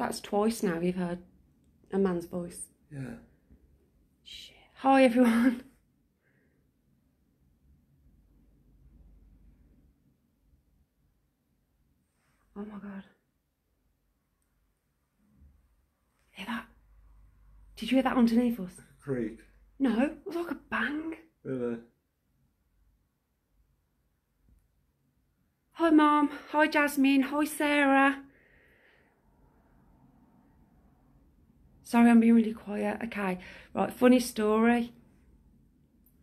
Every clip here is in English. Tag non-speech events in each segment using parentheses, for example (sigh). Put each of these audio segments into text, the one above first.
That's twice now you've heard a man's voice. Yeah. Shit. Hi everyone. (laughs) Oh my god. Hear that? Did you hear that underneath us? Creek. No, it was like a bang. Really? Hi Mom. Hi Jasmine. Hi Sarah. Sorry, I'm being really quiet. Okay. Right, funny story.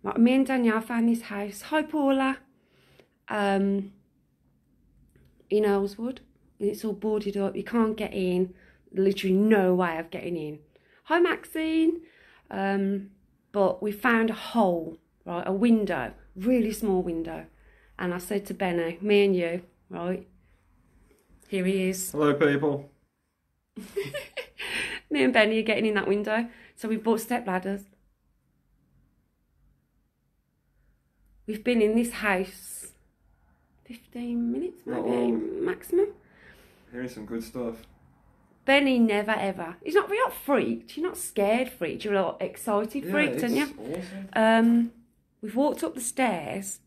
Right, me and Danielle found this house. Hi Paula. Um in Earlswood. And it's all boarded up. You can't get in. Literally no way of getting in. Hi Maxine. Um, but we found a hole, right, a window, really small window. And I said to Benny, me and you, right, here he is. Hello, people. (laughs) Me and Benny are getting in that window. So we bought step ladders. We've been in this house 15 minutes, maybe long. maximum. Hearing some good stuff. Benny never ever. He's not. You're not freaked. You're not scared freaked. You're like excited Yeah, freaked, aren't you? Awesome. Um, we've walked up the stairs,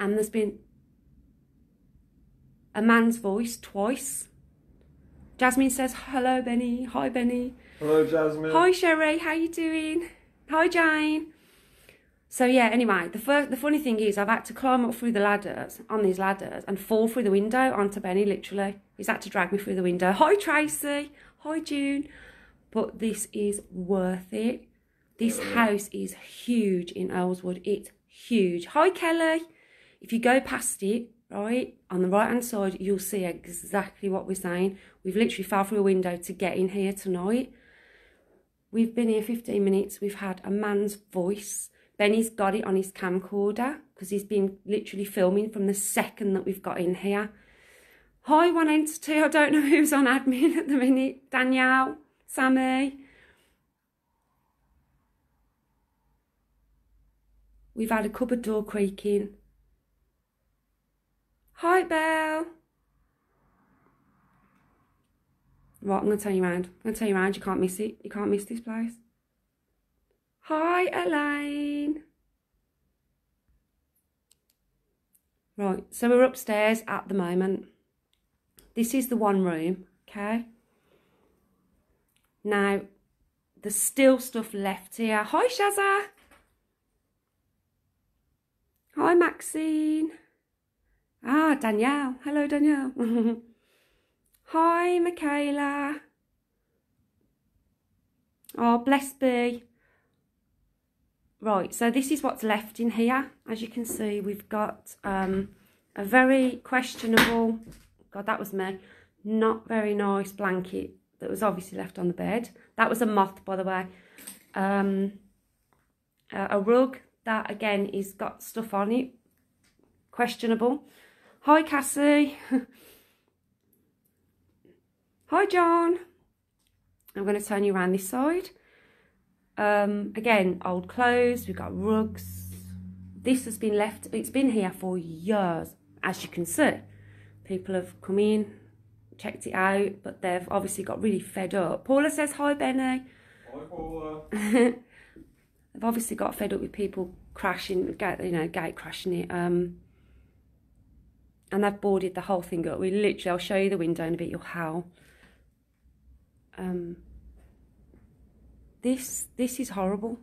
and there's been a man's voice twice. Jasmine says, "Hello, Benny. Hi, Benny. Hello, Jasmine. Hi, Sherry. How you doing? Hi, Jane." So yeah. Anyway, the first, the funny thing is, I've had to climb up through the ladders on these ladders and fall through the window onto Benny. Literally, he's had to drag me through the window. Hi, Tracy. Hi, June. But this is worth it. This house is huge in Earlswood. It's huge. Hi, Kelly. If you go past it, right, on the right hand side, you'll see exactly what we're saying. We've literally fell through a window to get in here tonight. We've been here 15 minutes. We've had a man's voice. Benny's got it on his camcorder because he's been literally filming from the second that we've got in here. Hi, one entity. I don't know who's on admin at the minute. Danielle, Sammy. We've had a cupboard door creaking. Hi, Belle. Right, I'm going to turn you around. I'm going to turn you around. You can't miss it. You can't miss this place. Hi, Elaine. Right, so we're upstairs at the moment. This is the one room, okay? Now, there's still stuff left here. Hi, Shazza. Hi, Maxine. Ah, Danielle. Hello, Danielle. (laughs) Hi, Michaela. Oh, bless be. Right, so this is what's left in here. As you can see, we've got um, a very questionable, God, that was me, not very nice blanket that was obviously left on the bed. That was a moth, by the way. Um, a, a rug that, again, is got stuff on it. Questionable. Hi, Cassie. Hi, John. I'm going to turn you around this side. Um, again, old clothes, we've got rugs. This has been left, it's been here for years, as you can see. People have come in, checked it out, but they've obviously got really fed up. Paula says, hi, Benny. Hi, Paula. (laughs) They've obviously got fed up with people crashing, you know, gate crashing it. Um, and they've boarded the whole thing up. We literally, I'll show you the window in a bit, you'll howl. Um, this this is horrible.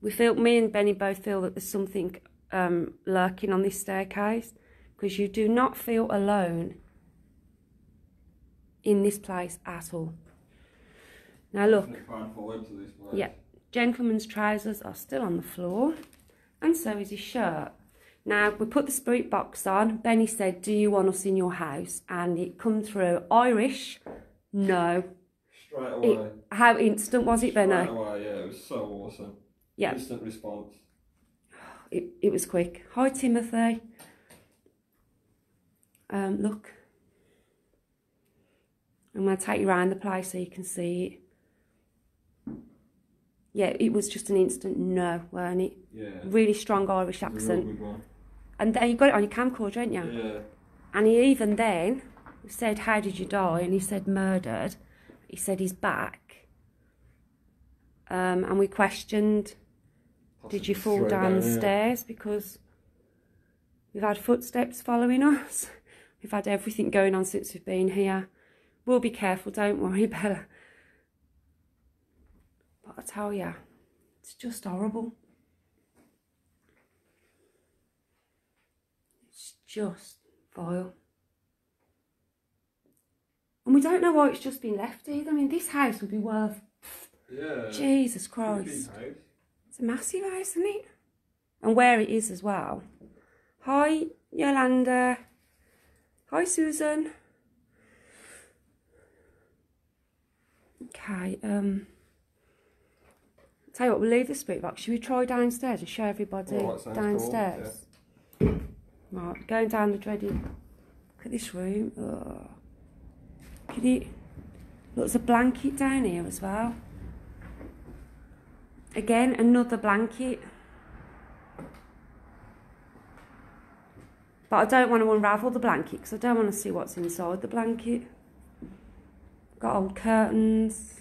We feel, me and Benny both feel that there's something um, lurking on this staircase because you do not feel alone in this place at all. Now look, Look forward to this place. yeah, gentleman's trousers are still on the floor, and so is his shirt. Now we put the spirit box on. Benny said, "Do you want us in your house?" And it come through Irish. No. Straight It, away. how instant was it, Benny? Straight away, yeah, it was so awesome. Yeah, Instant response. it, it was quick. Hi, Timothy. Um, look. I'm going to take you around the place so you can see it. Yeah, it was just an instant no, weren't it? Yeah. Really strong Irish It's a real accent. And then you got it on your camcorder, didn't you? Yeah. And he even then, said, How did you die? And he said, Murdered. He said, He's back. Um, and we questioned, Did you fall down the here. stairs? Because we've had footsteps following (laughs) us. We've had everything going on since we've been here. We'll be careful, don't worry, (laughs) Bella. But I tell you, it's just horrible. It's just vile. And we don't know why it's just been left either. I mean, this house would be worth Yeah. Jesus Christ. It's a massive house, isn't it? And where it is as well. Hi, Yolanda. Hi, Susan. Okay, um. Tell you what, we'll leave the spirit box. Should we try downstairs and show everybody sounds cool, downstairs? Right, going down the dreaded. Look at this room. Oh. Look at it. Look, there's a blanket down here as well. Again, another blanket. But I don't want to unravel the blanket because I don't want to see what's inside the blanket. Got old curtains.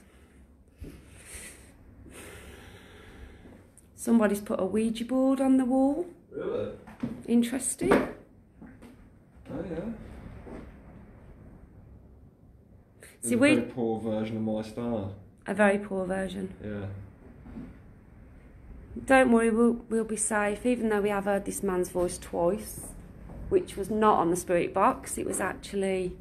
Somebody's put a Ouija board on the wall. Really? Interesting. Oh yeah. It's See, a we very poor version of my star. a very poor version. Yeah. Don't worry, we'll we'll be safe. Even though we have heard this man's voice twice, which was not on the spirit box. It was actually.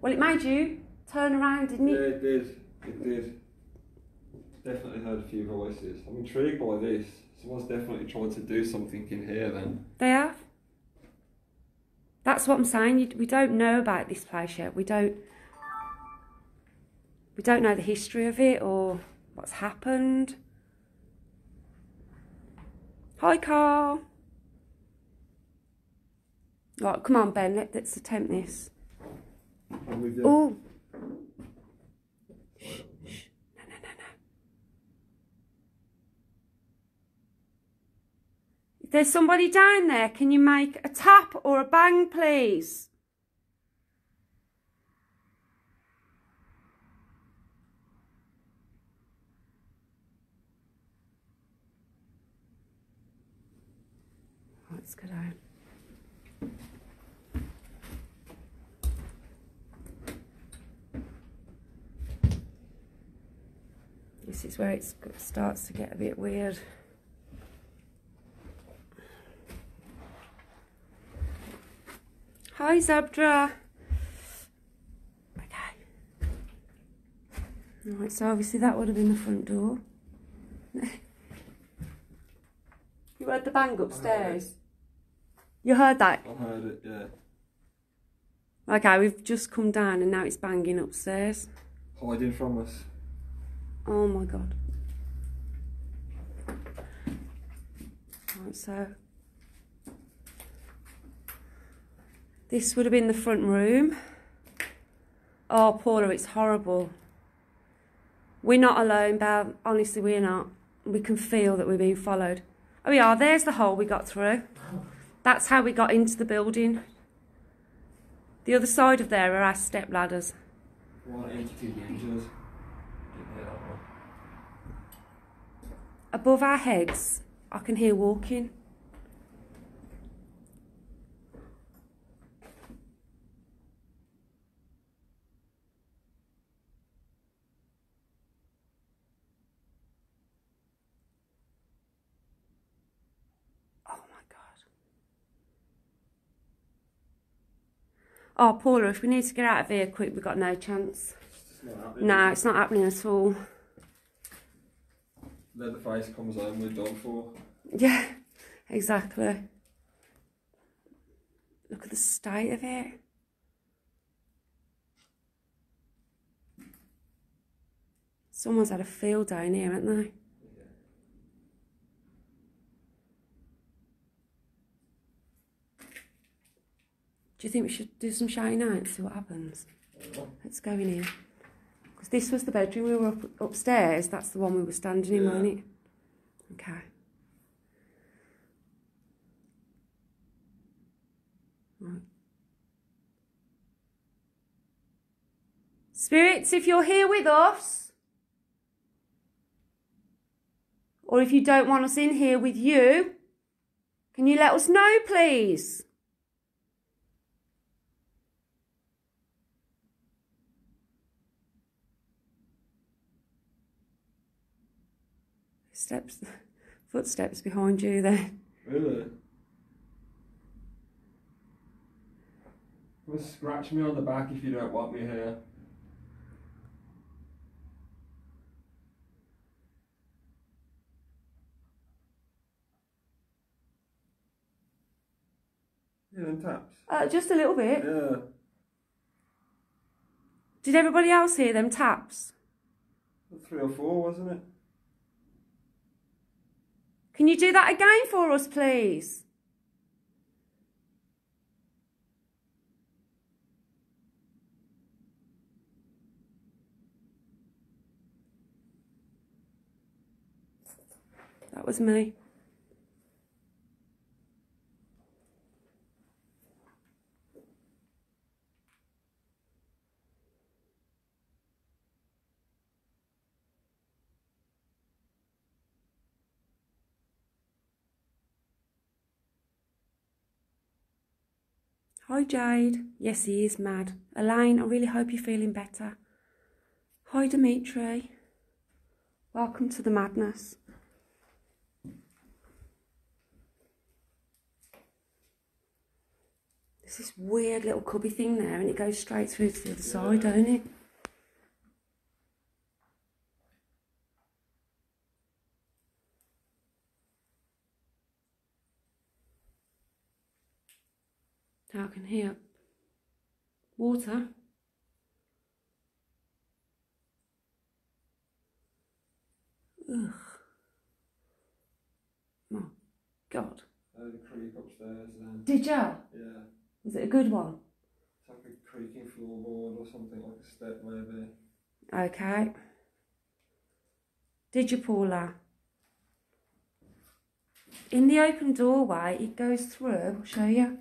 Well, it made you turn around, didn't Yeah, it? it did. It did. Definitely heard a few voices. I'm intrigued by this. Someone's definitely trying to do something in here then. They have. That's what I'm saying. We don't know about this place yet. We don't. We don't know the history of it or what's happened. Hi, Carl. Right, come on, Ben. Let, let's attempt this. I'm with you. Oh. Shh, shh. No, no, no, no. If there's somebody down there, can you make a tap or a bang, please? Let's go down. This is where it starts to get a bit weird. Hi, Zabdra. Okay. Right, so obviously that would have been the front door. (laughs) you heard the bang upstairs? You heard that? I heard it, yeah. Okay, we've just come down and now it's banging upstairs. Hiding from us. Oh my god. Right, so this would have been the front room. Oh, Paula, it's horrible. We're not alone, Belle. Honestly, we're not. We can feel that we're being followed. Oh, we are. There's the hole we got through. That's how we got into the building. The other side of there are our step ladders. 182 ninjas. Didn't hear that one. Above our heads, I can hear walking. Oh my god. Oh, Paula, if we need to get out of here quick, we've got no chance. It's. No, it's not happening at all. Leatherface comes home, we're done for. Yeah, exactly. Look at the state of it. Someone's had a field down here, haven't they? Do you think we should do some shouting out and see what happens? Let's go in here. Because this was the bedroom we were up, upstairs. That's the one we were standing in, Yeah. wasn't it? Okay. Right. Spirits, if you're here with us, or if you don't want us in here with you, can you let us know, please? Steps, footsteps behind you there. Really? Well, scratch me on the back if you don't want me here. Yeah, them taps. Uh, just a little bit. Yeah. Did everybody else hear them taps? Three or four, wasn't it? Can you do that again for us, please? That was me. Hi Jade. Yes, he is mad. Elaine, I really hope you're feeling better. Hi Dimitri. Welcome to the madness. This weird little cubby thing there and it goes straight through to the other side, don't it? How can hear water? Ugh. My God. Oh, I had a creak upstairs then. Did ya? Yeah. Was it a good one? It's like a creaking floorboard or something, like a step maybe. Okay. Did you, Paula? In the open doorway, it goes through. I'll show you.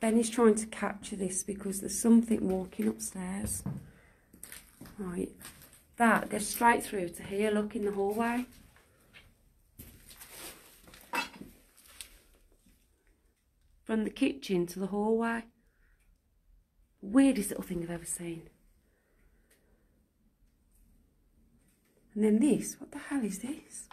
Benny's trying to capture this because there's something walking upstairs. Right. That goes straight through to here, look in the hallway. From the kitchen to the hallway. Weirdest little thing I've ever seen. And then this, what the hell is this?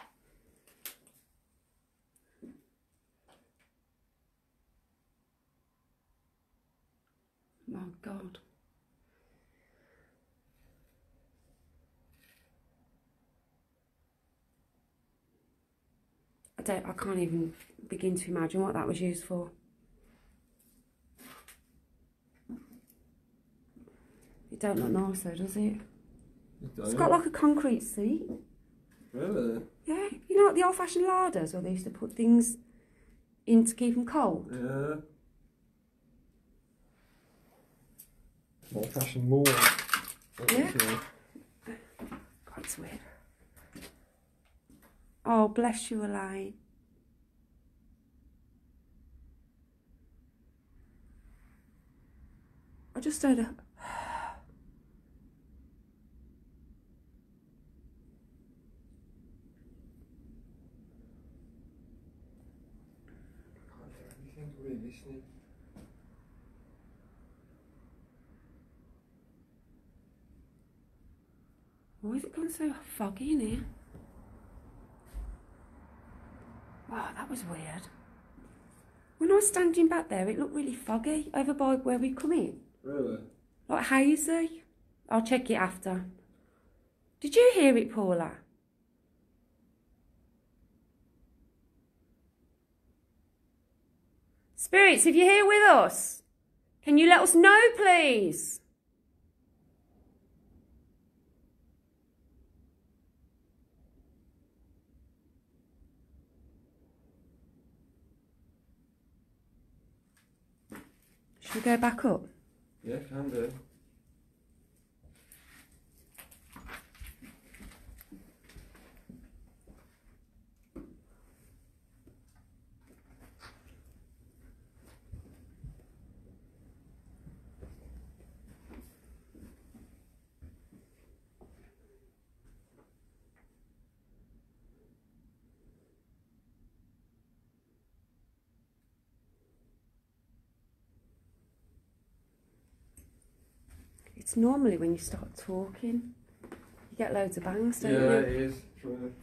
My God. I don't, I can't even begin to imagine what that was used for. It don't look nice though, does it? It's got like a concrete seat. Really? Yeah, you know like the old-fashioned larders where they used to put things in to keep them cold. Yeah. Old fashioned moor. Yeah. God, it's weird. Oh, bless you, Elaine. I just don't know. Can't hear anything really listening. Why is it gone so foggy in here? Wow, that was weird. When I was standing back there, it looked really foggy over by where we come in. Really? Like hazy. I'll check it after. Did you hear it, Paula? Spirits, if you're here with us, can you let us know, please? Should we go back up? Yeah, can do. It's normally when you start talking, you get loads of bangs, don't yeah, you? it is true.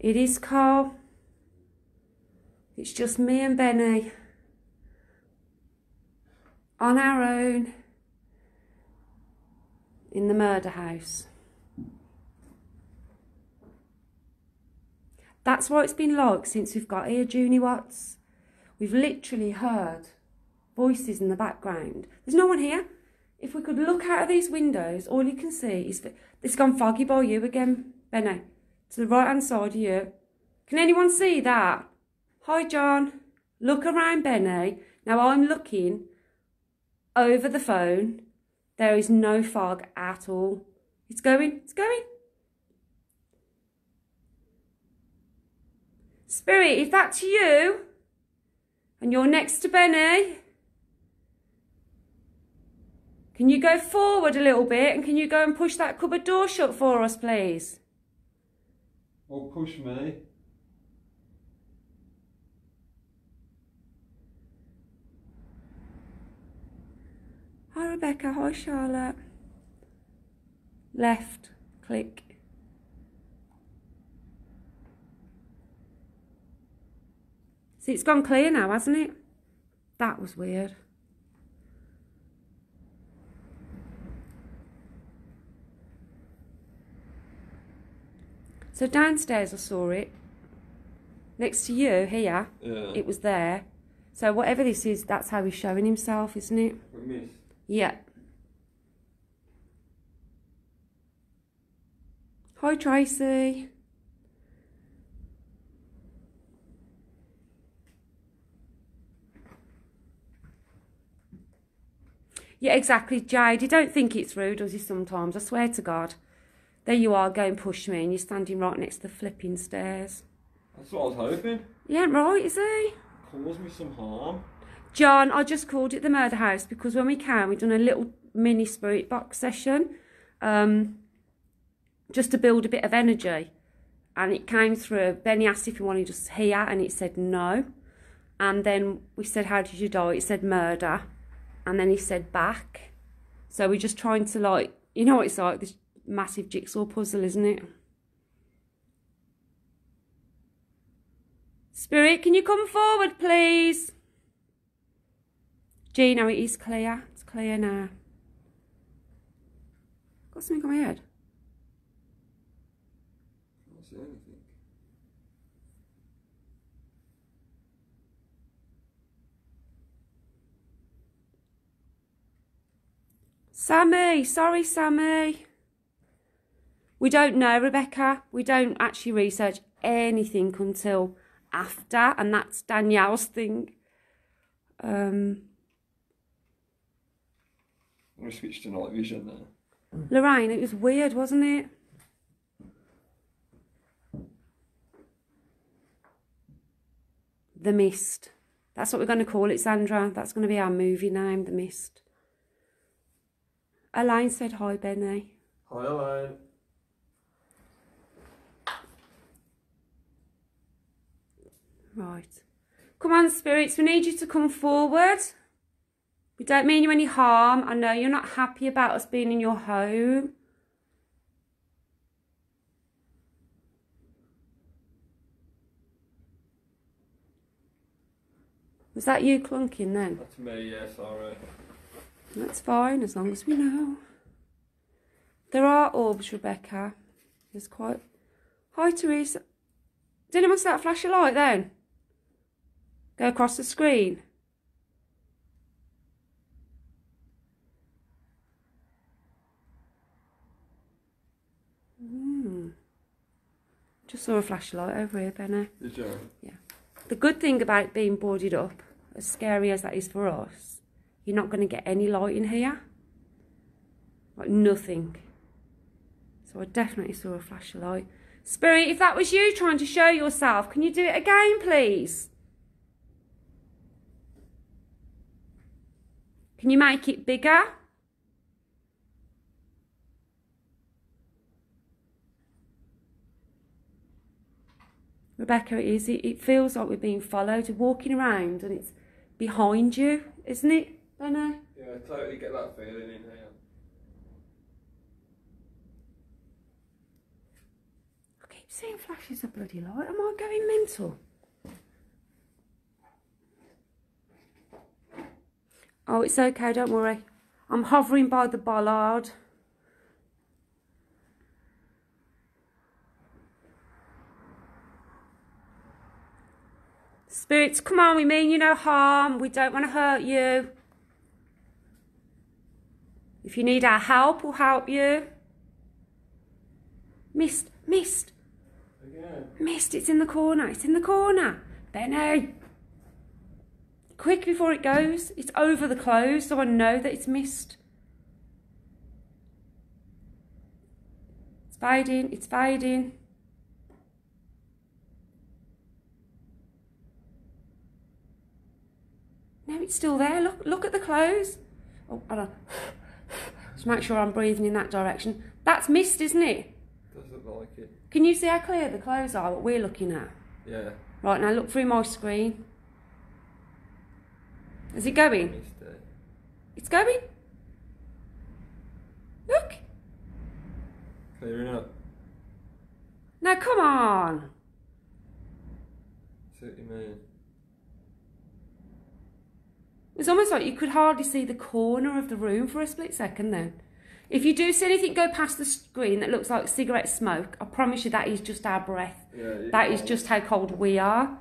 It is Carl. It's just me and Benny. On our own. In the murder house. That's what it's been like since we've got here, Junie Watts. We've literally heard voices in the background. There's no one here. If we could look out of these windows, all you can see is that it's gone foggy by you again, Benny to the right hand side of you. Can anyone see that? Hi, John. Look around, Benny. Now I'm looking over the phone. There is no fog at all. It's going, it's going. Spirit, if that's you, and you're next to Benny, can you go forward a little bit and can you go and push that cupboard door shut for us, please? Or push me. Hi Rebecca, hi Charlotte. Left, click. See, it's gone clear now, hasn't it? That was weird. So downstairs I saw it. Next to you, here, Yeah. it was there. So whatever this is, that's how he's showing himself, isn't it? Yeah. Hi, Tracy. Yeah, exactly, Jade. You don't think it's rude, does he, sometimes? I swear to God. There you are, going push me, and you're standing right next to the flipping stairs. That's what I was hoping. Yeah, right, is he? Cause me some harm. John, I just called it the murder house because when we came, we done a little mini spirit box session, um, just to build a bit of energy. And it came through. Benny asked if he wanted us here, and it said no. And then we said, "How did you die?" It said murder, and then he said back. So we're just trying to like, you know it's like this massive jigsaw puzzle, isn't it? Spirit, can you come forward, please? Gino, it is clear. It's clear now. Got something on my head. Can't see anything. Sammy, sorry, Sammy. We don't know, Rebecca. We don't actually research anything until after, and that's Danielle's thing. Um, We switched to night vision now. Lorraine, it was weird, wasn't it? The Mist. That's what we're going to call it, Sandra. That's going to be our movie name, The Mist. Elaine said hi, Benny. Hi, Elaine. Right. Come on, spirits, we need you to come forward. We don't mean you any harm. I know you're not happy about us being in your home. Was that you clunking then? That's me, yeah, sorry. That's fine, as long as we know. There are orbs, Rebecca. There's quite. Hi, Teresa. Did anyone start flash a light then? Go across the screen. Hmm. Just saw a flashlight over here, Benny. Did you? Yeah. The good thing about being boarded up, as scary as that is for us, you're not going to get any light in here. Like nothing. So I definitely saw a flashlight. Spirit, if that was you trying to show yourself, can you do it again, please? Can you make it bigger? Rebecca, it is. It, it feels like we're being followed. Walking around and it's behind you, isn't it? I know. Yeah, I totally get that feeling in here. I keep seeing flashes of bloody light. Am I going mental? Oh, it's okay, don't worry. I'm hovering by the bollard. Spirits, come on, we mean you no harm. We don't want to hurt you. If you need our help, we'll help you. Missed, missed. Again. mist, it's in the corner, it's in the corner. Benny! Quick before it goes. It's over the clothes, so I know that it's missed. It's fading, it's fading. No, it's still there. Look, look at the clothes. Oh, hold on. Just make sure I'm breathing in that direction. That's mist, isn't it? Doesn't like it. Can you see how clear the clothes are, what we're looking at? Yeah. Right, now look through my screen. Is it going? It. It's going. Look. Clearing up. Now, come on. See what you mean? It's almost like you could hardly see the corner of the room for a split second then. If you do see anything go past the screen that looks like cigarette smoke, I promise you that is just our breath. Yeah. That is just how cold we are.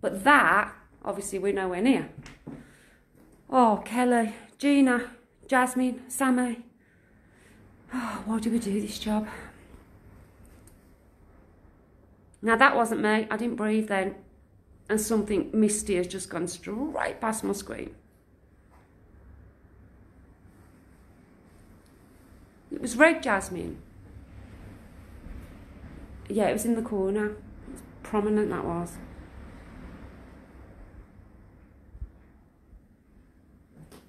But that, obviously, we're nowhere near. Oh, Kelly, Gina, Jasmine, Sammy. Oh, why do we do this job? Now, that wasn't me. I didn't breathe then. And something misty has just gone straight past my screen. It was red jasmine. Yeah, it was in the corner. Prominent, that was.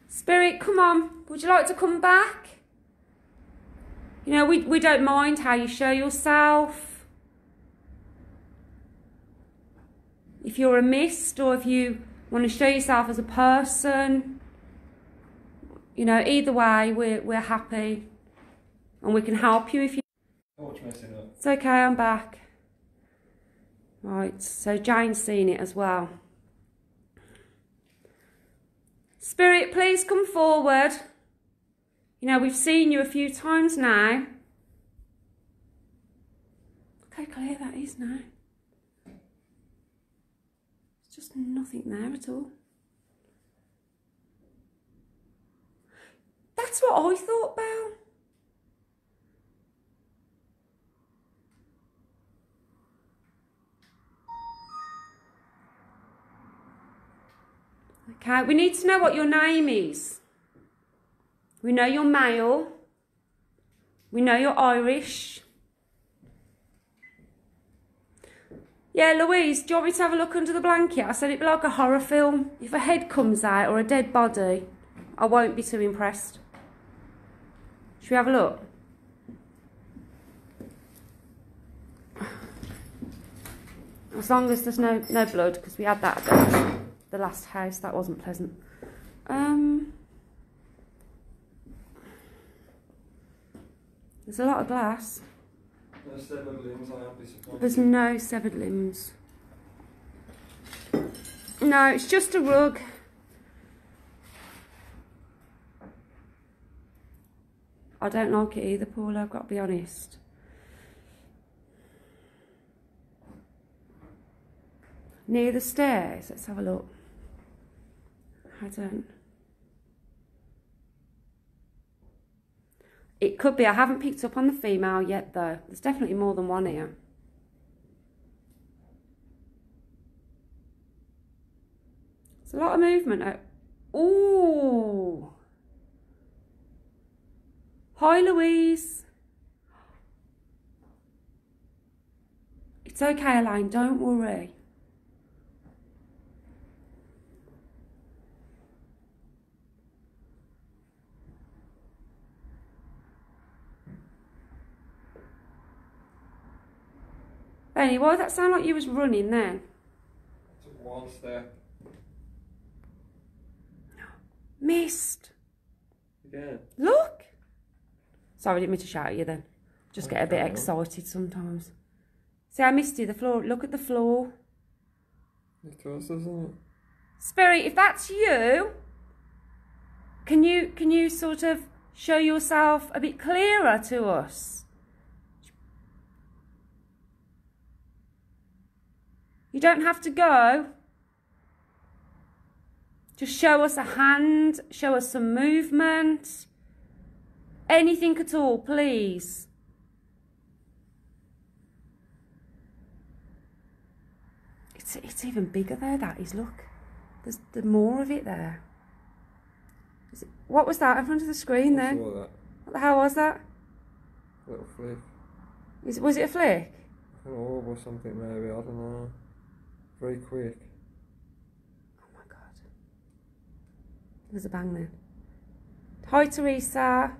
Spirit, come on. Would you like to come back? You know, we, we don't mind how you show yourself. If you're a mist or if you want to show yourself as a person, you know, either way, we're, we're happy and we can help you if you. It's okay, I'm back. Right, so Jane's seen it as well. Spirit, please come forward. You know, we've seen you a few times now. Look how clear that is now. There's just nothing there at all. That's what I thought, Belle. Okay, we need to know what your name is. We know you're male. We know you're Irish. Yeah, Louise, do you want me to have a look under the blanket? I said it'd be like a horror film. If a head comes out or a dead body, I won't be too impressed. Should we have a look? As long as there's no, no blood, because we had that at the last house, that wasn't pleasant. Um, there's a lot of glass. Severed limbs, I am disappointed. There's no severed limbs. No, it's just a rug. I don't like it either, Paula, I've got to be honest. Near the stairs, let's have a look. I don't. It could be, I haven't picked up on the female yet though. There's definitely more than one here. It's a lot of movement. Oh. Hi, Louise. It's okay, Elaine. Don't worry. Why did that sound like you was running then? Took one step. No. Missed. Again. Look. Sorry, I didn't mean to shout at you then. Just get a bit excited sometimes. See, I missed you. The floor. Look at the floor. It does, doesn't it? Spirit, if that's you, can you can you sort of show yourself a bit clearer to us? You don't have to go. Just show us a hand, show us some movement. Anything at all, please. It's, it's even bigger there, that is, look. There's the more of it there. Is it, what was that in front of the screen then? What the hell was that? A little flick. Is, was it a flick? An orb or something maybe, I don't know. Very quick. Oh my god. There's a bang then. Hi Teresa.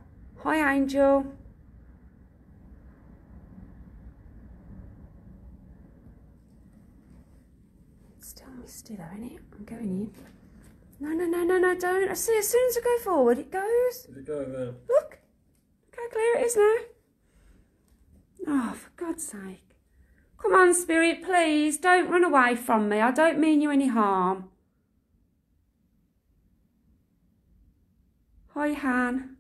Hi Angel. It's still misty though, isn't it? I'm going in. No, no, no, no, no, don't. I see, as soon as I go forward, it goes. Did it go then? Look. Look how clear it is now. Oh, for God's sake. Come on, Spirit, please. Don't run away from me. I don't mean you any harm. Hi, Han.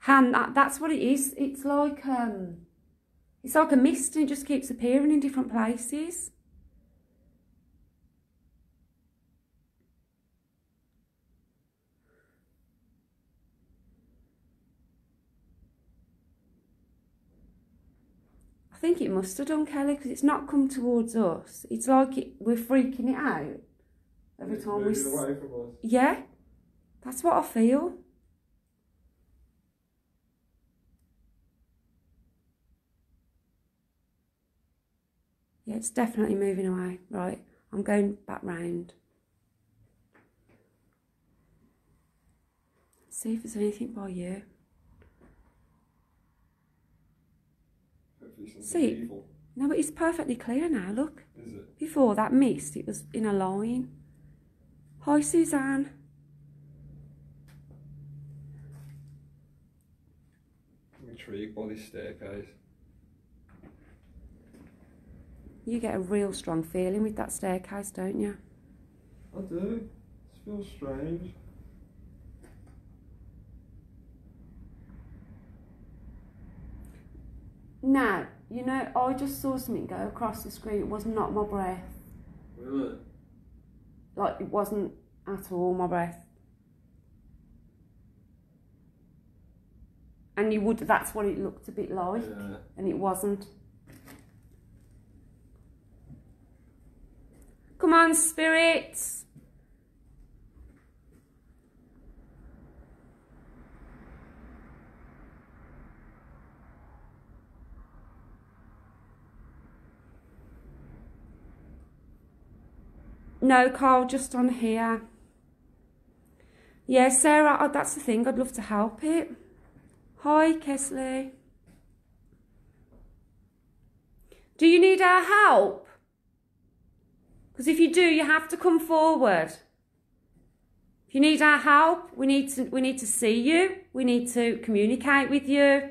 Han, that, that's what it is. It's like um, it's like a mist, and it just keeps appearing in different places. I think it must have done, Kelly, because it's not come towards us. It's like it, we're freaking it out every It's time we. away from us. Yeah, that's what I feel. Yeah, it's definitely moving away. Right, I'm going back round. See if there's anything by you. Hopefully something See. No, but it's perfectly clear now. Look. Is it? Before that mist, it was in a line. Hi, Suzanne. I'm intrigued by this staircase. You get a real strong feeling with that staircase, don't you? I do. It feels strange. Now, you know, I just saw something go across the screen. It was not my breath. Really? Like, it wasn't at all my breath. And you would, that's what it looked a bit like. Yeah. And it wasn't. Come on, spirits. No, Carl, just on here. Yeah, Sarah, uh, that's the thing. I'd love to help it. Hi, Kesley. Do you need our help? Because if you do, you have to come forward. If you need our help, we need to we need to see you. We need to communicate with you.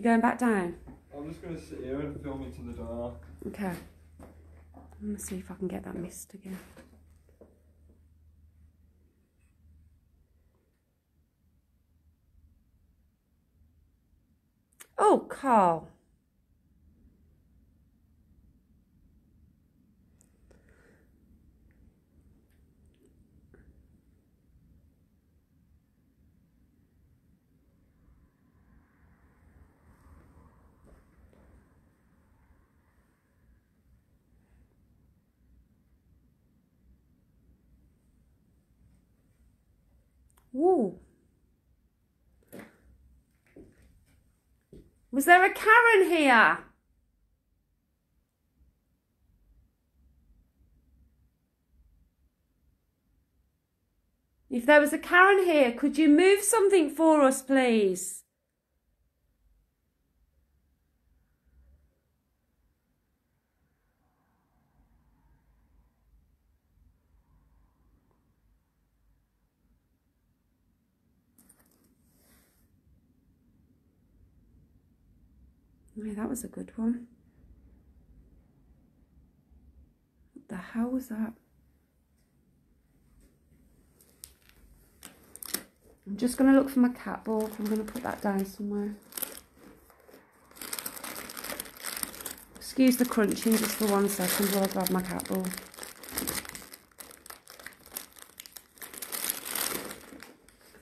You going back down? I'm just gonna sit here and film into the dark. Okay. I'm gonna see if I can get that mist again. Oh, Carl. Was there a Karen here? If there was a Karen here, could you move something for us, please? That was a good one. What the hell was that? I'm just going to look for my cat ball. I'm going to put that down somewhere. Excuse the crunching just for one second while I grab my cat ball.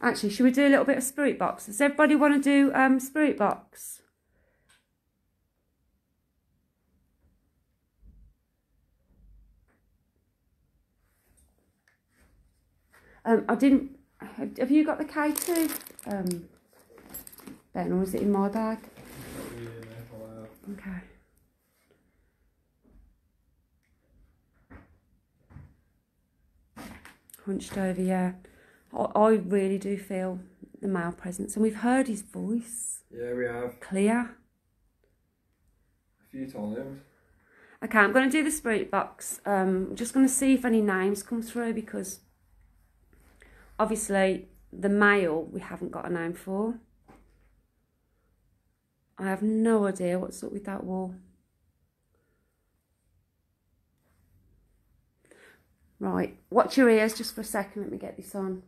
Actually, should we do a little bit of spirit box? Does everybody want to do um, spirit box? Um, I didn't. Have you got the K2, um, Ben, or is it in my bag? Okay. Hunched over, yeah. I, I really do feel the male presence, and we've heard his voice Yeah, we have clear. a few times. Okay, I'm going to do the spirit box. Um, I'm just going to see if any names come through because obviously the male we haven't got a name for. I have no idea what's up with that wall. Right, watch your ears just for a second. Let me get this on.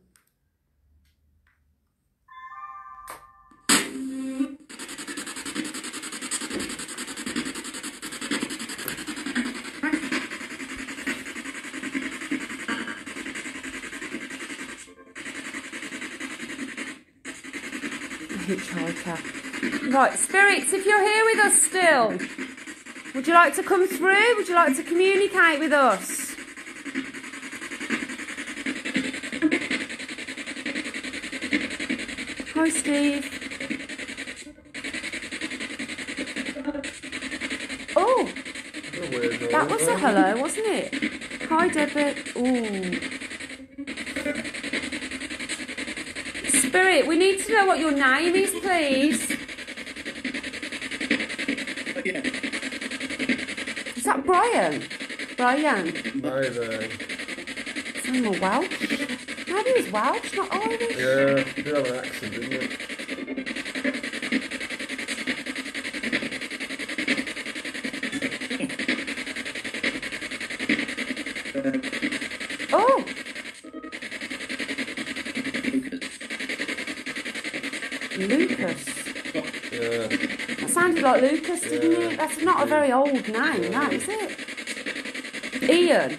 Hitchhiker. Right, spirits, if you're here with us still, would you like to come through? Would you like to communicate with us? Hi, Steve. Oh, that was a hello, wasn't it? Hi, Deborah. Ooh. Spirit, we need to know what your name is, please. Is that Brian? Brian? No, there. Someone Welsh? Maybe he's Welsh, not Irish. Yeah, you did have an accent, didn't you? Oh, Lucas. Yeah. Like Lucas, didn't it? That's not a very old name, that is it? Ian.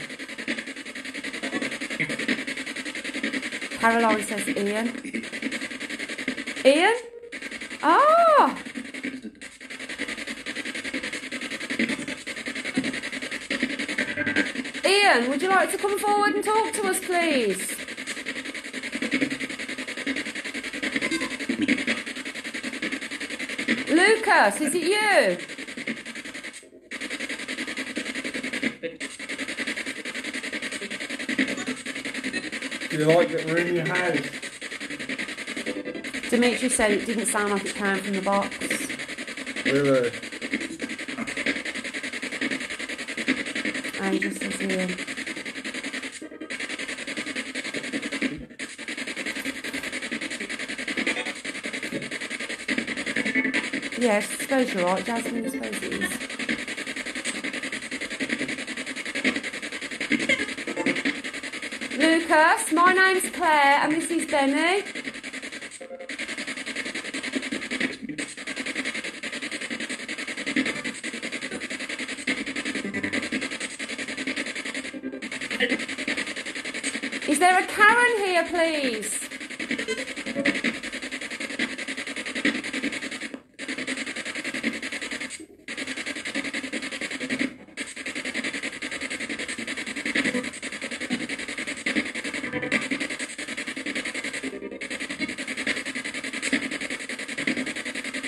Caroline says Ian. Ian? Ah! Ian, would you like to come forward and talk to us, please? Lucas, is it you? Do you like that we're in your house? Dimitri said it didn't sound like it came from the box. Really? Says Ian. Yes, I suppose you're right, Jasmine, I suppose it is. Lucas, my name's Claire and this is Benny. Is there a Karen here, please?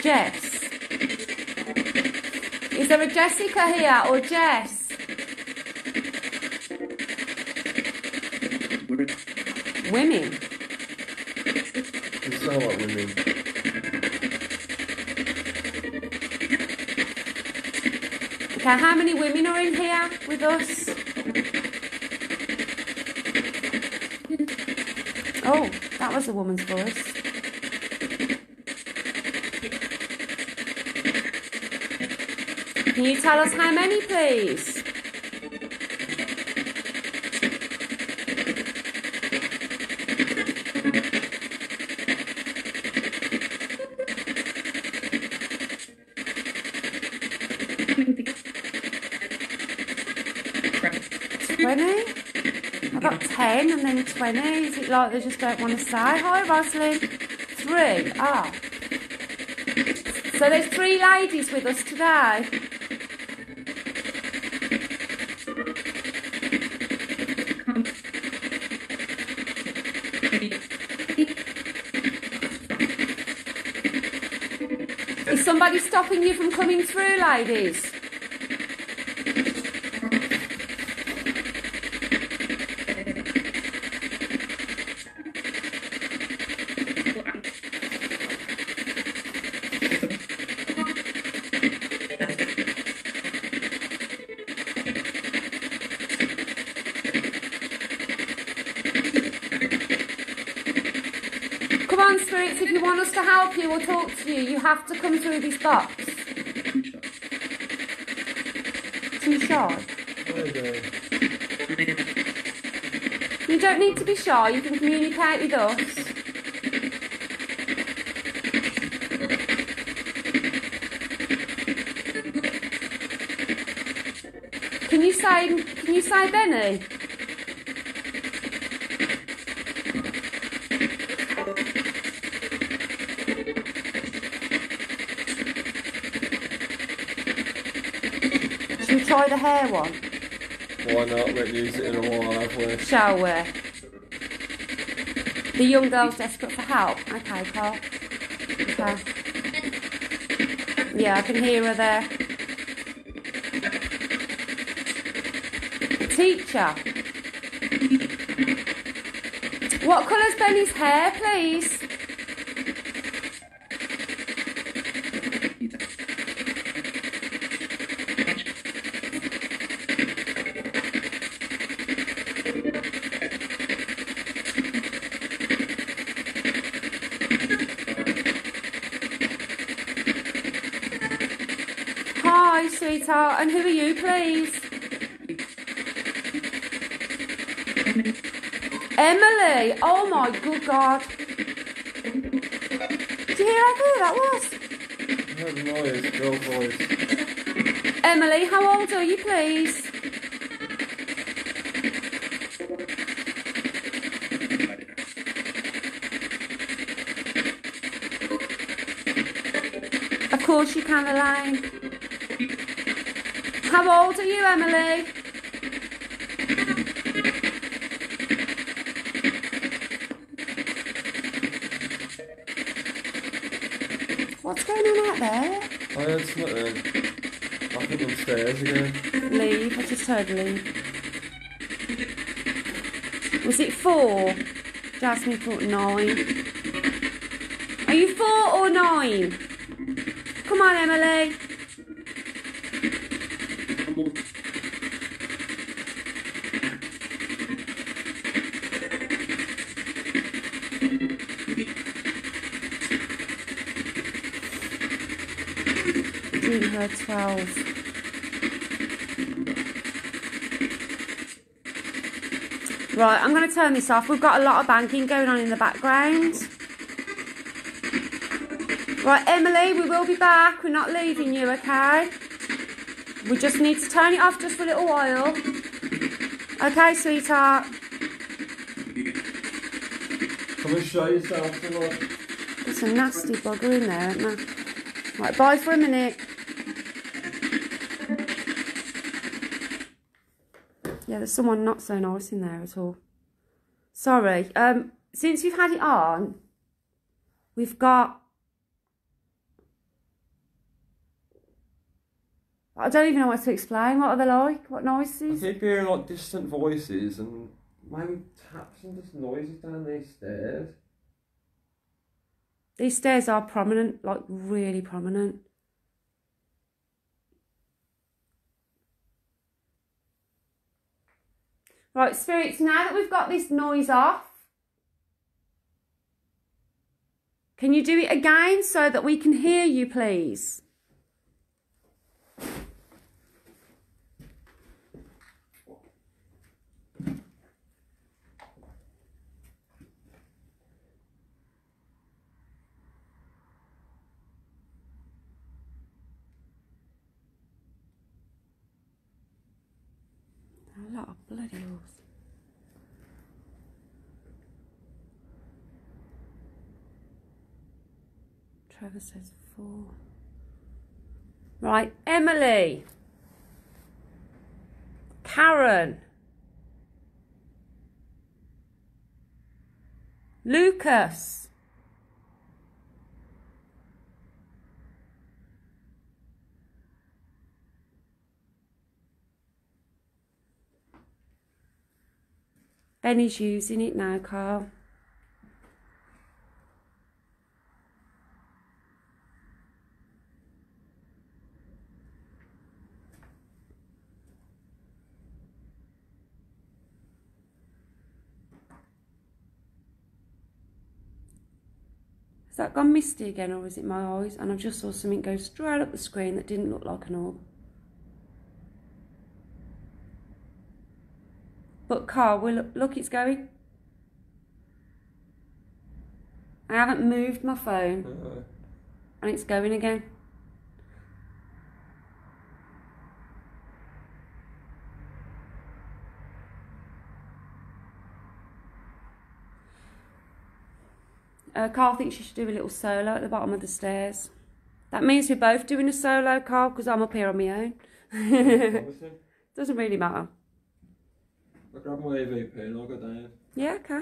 Jess? Is there a Jessica here or Jess? Women. You sound like women. Okay, how many women are in here with us? Oh, that was a woman's voice. Can you tell us how many, please? Twenty? I got ten and then twenty. Is it like they just don't want to say hi, Rosalind? Three. Ah. So there's three ladies with us today. Somebody stopping you from coming through, ladies? Come on, spirits, if you want us to help you or have to come through this box. Too shy. You don't need to be shy, you can communicate with us. Can you say can you say Benny? Try the hair one? Why not? We haven't used it in a while, have we? Shall we? The young girl's desperate for help. Okay, Carl. Okay. Yeah, I can hear her there. Teacher. What colour's Benny's hair, please? Sweetheart. And who are you, please? Emily. Oh my good God. Did you hear how that was? Noise, girl voice. Emily, how old are you, please? Of course you can, Elaine. How old are you, Emily? What's going on out there? I heard something. I think I'm stairs again. Leave. I just heard leave. Was it four? Jasmine thought nine. Are you four or nine? Come on, Emily. Her 12. Right, I'm going to turn this off. We've got a lot of banking going on in the background. Right, Emily, we will be back. We're not leaving you, okay? We just need to turn it off just for a little while. Okay, sweetheart. Come and show yourself to like. There's a nasty bugger in there, isn't there? Right, bye for a minute. Yeah, there's someone not so nice in there at all. Sorry. Um, since we've had it on, we've got... I don't even know what to explain. What are they like? What noises? I keep hearing like distant voices and maybe taps and just noises down these stairs. These stairs are prominent, like really prominent. Right, spirits, now that we've got this noise off, can you do it again so that we can hear you, please? Horse. Trevor says four. Right, Emily. Karen. Lucas. Benny's using it now, Carl. Has that gone misty again, or is it my eyes? And I just saw something go straight up the screen that didn't look like an orb. But Carl, will look, look, it's going. I haven't moved my phone, Uh, and it's going again. Uh, Carl thinks you should do a little solo at the bottom of the stairs. That means we're both doing a solo, Carl, because I'm up here on my own. (laughs) Doesn't really matter. I'll grab my EVP and I'll go down. Yeah, okay.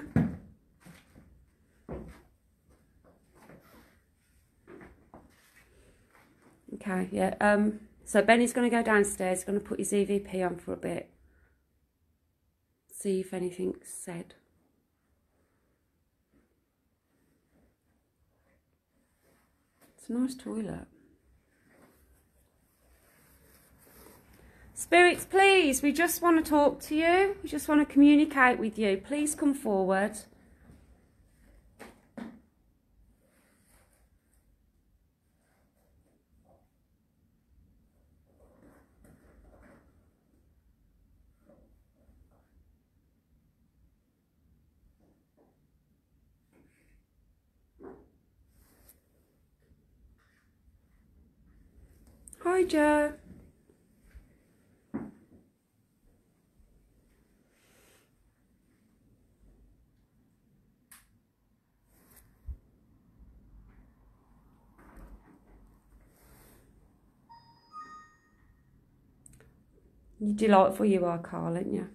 Okay, yeah. Um, so Benny's going to go downstairs, going to put his EVP on for a bit. See if anything's said. It's a nice toilet. Spirits, please, we just want to talk to you. We just want to communicate with you. Please come forward. Hi, Joe. You delightful you are, Carl, aren't you?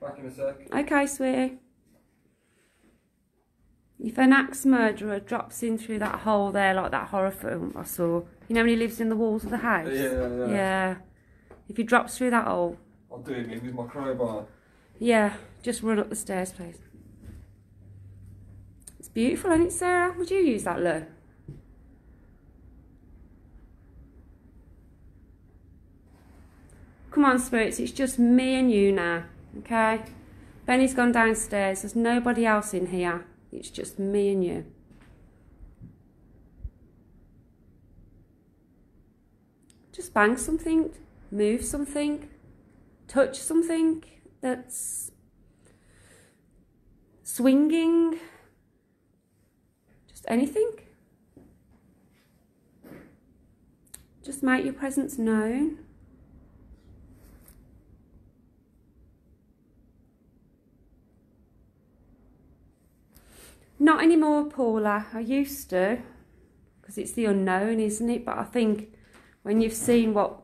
Back in a sec. Okay, sweetie. If an axe murderer drops in through that hole there, like that horror film I saw, you know when he lives in the walls of the house? Yeah, yeah. Yeah. If he drops through that hole, I'll do it with my crowbar. yeah, just run up the stairs, please. It's beautiful, isn't it, Sarah? Would you use that, Lou? Come on, spirits, it's just me and you now, okay? Benny's gone downstairs, there's nobody else in here. It's just me and you. Just bang something, move something, touch something that's swinging, just anything. Just make your presence known. Not anymore, Paula. I used to, because it's the unknown, isn't it? But I think when you've seen what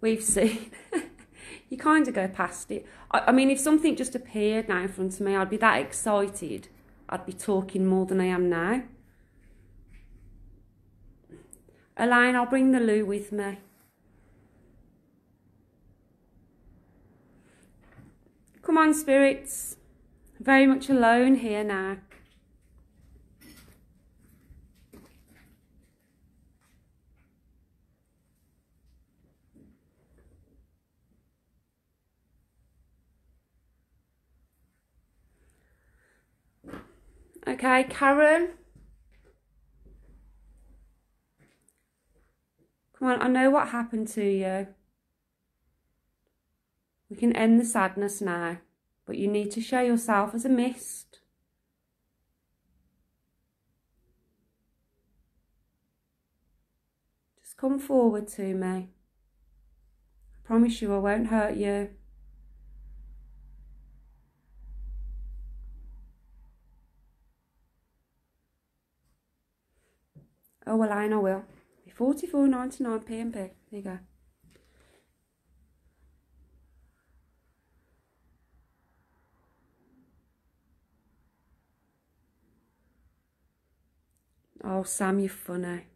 we've seen, (laughs) you kind of go past it. I, I mean, if something just appeared now in front of me, I'd be that excited. I'd be talking more than I am now. Elaine, I'll bring the loo with me. Come on, spirits. Very much alone here now. Okay, Karen. Come on, I know what happened to you. We can end the sadness now, but you need to show yourself as a mist. Just come forward to me. I promise you I won't hurt you. Oh, well, I know will. Forty-four ninety-nine PMP. There you go. Oh, Sam, you're funny.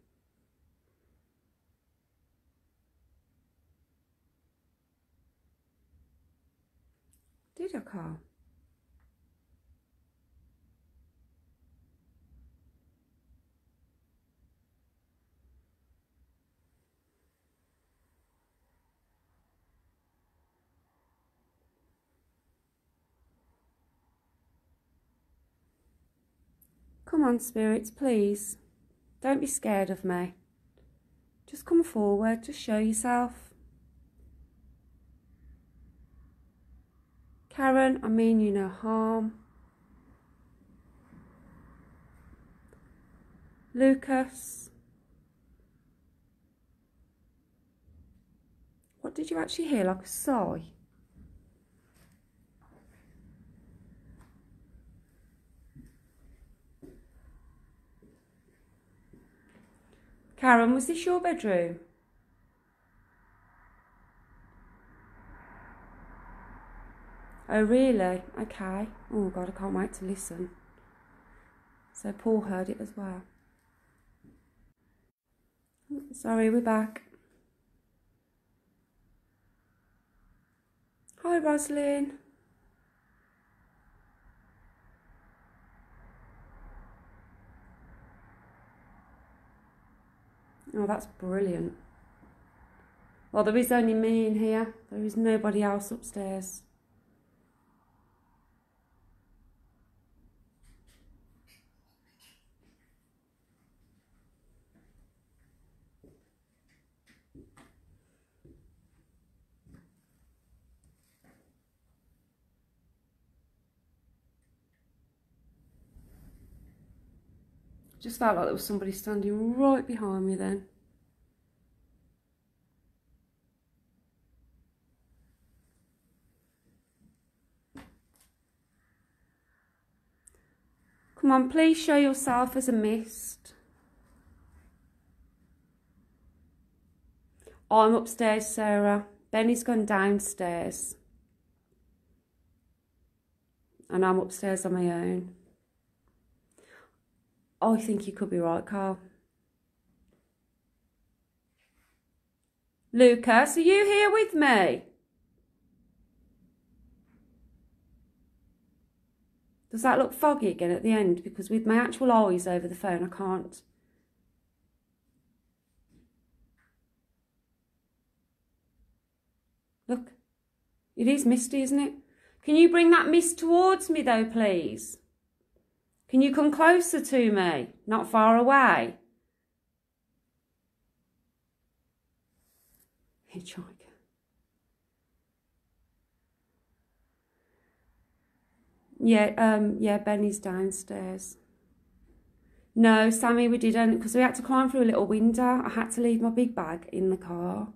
Did I, Carl? Come on, spirits, please. Don't be scared of me. Just come forward, just show yourself. Karen, I mean you no harm. Lucas. What did you actually hear? Like a sigh? Karen, was this your bedroom? Oh, really? Okay. Oh, God, I can't wait to listen. So Paul heard it as well. Sorry, we're back. Hi, Rosalind. Oh, that's brilliant. Well, there is only me in here. There is nobody else upstairs. Just felt like there was somebody standing right behind me then. Come on, please show yourself as a mist. I'm upstairs, Sarah. Benny's gone downstairs. And I'm upstairs on my own. Oh, I think you could be right, Carl. Lucas, are you here with me? Does that look foggy again at the end? Because with my actual eyes over the phone, I can't. Look, it is misty, isn't it? Can you bring that mist towards me though, please? Can you come closer to me? Not far away. Hitchhiker. Yeah, um, yeah, Benny's downstairs. No, Sammy, we didn't because we had to climb through a little window. I had to leave my big bag in the car.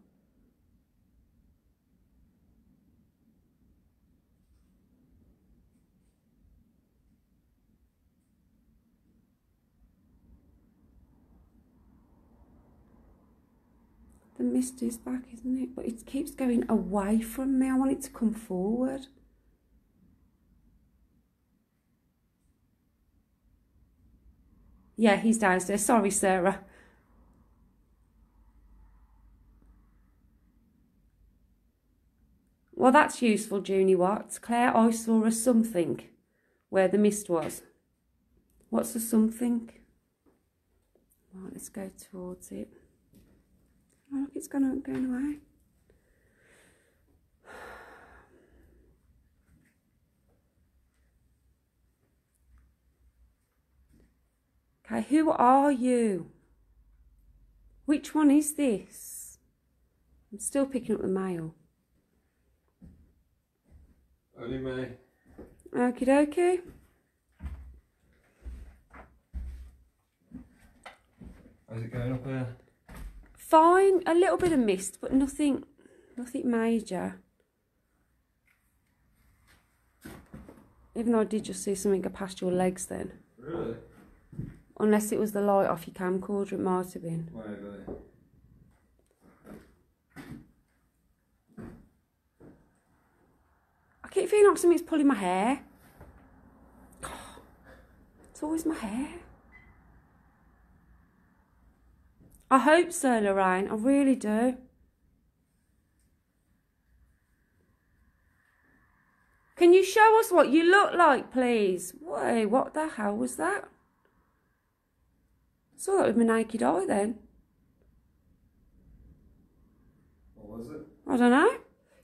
the mist is back, isn't it? But it keeps going away from me. I want it to come forward. Yeah, he's downstairs. Sorry, Sarah. Well, that's useful, Junie Watts. Claire, I saw a something where the mist was. What's the something? Right, let's go towards it. Oh, look, it's gone, going away. Okay, who are you? Which one is this? I'm still picking up the male. Only me. Okie dokie. How's it going up here? Fine, a little bit of mist, but nothing, nothing major. Even though I did just see something go past your legs then. Really? Unless it was the light off your camcorder, it might have been. Maybe. I keep feeling like something's pulling my hair. (sighs) It's always my hair. I hope so, Lorraine. I really do. Can you show us what you look like, please? Wait, what the hell was that? Saw that with my naked eye then. What was it? I don't know.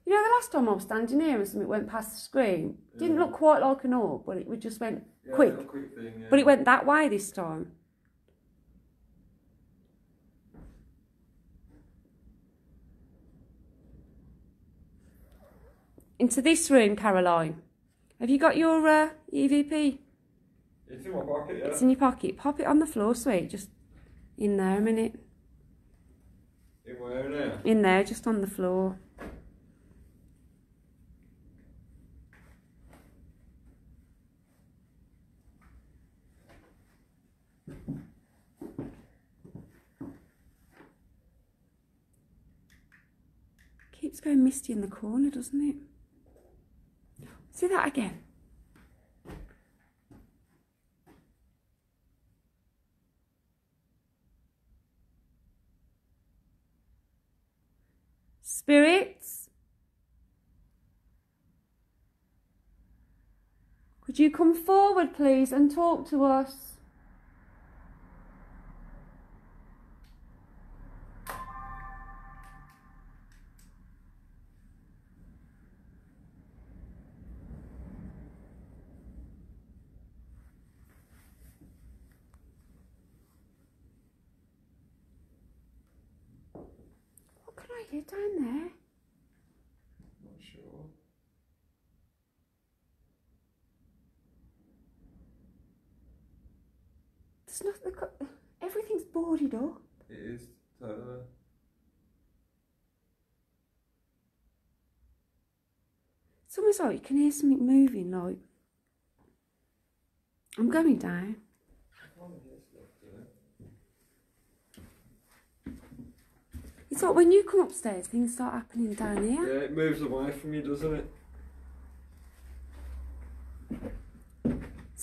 You know, the last time I was standing here and something went past the screen, didn't look quite like an orb, but it just went Yeah, quick. quick thing, yeah. But it went that way this time. Into this room, Caroline. Have you got your uh, EVP? It's in my pocket, yeah. It's in your pocket. Pop it on the floor, sweet. Just in there a minute. In where now? In there, just on the floor. Keeps going misty in the corner, doesn't it? See that again? Spirits? Could you come forward, please, and talk to us? What can I hear down there? Not sure. Nothing. look at- Everything's boarded up. It is totally. It's almost like you can hear something moving. Like I'm going down. It's like when you come upstairs, things start happening down here. Yeah, it moves away from you, doesn't it?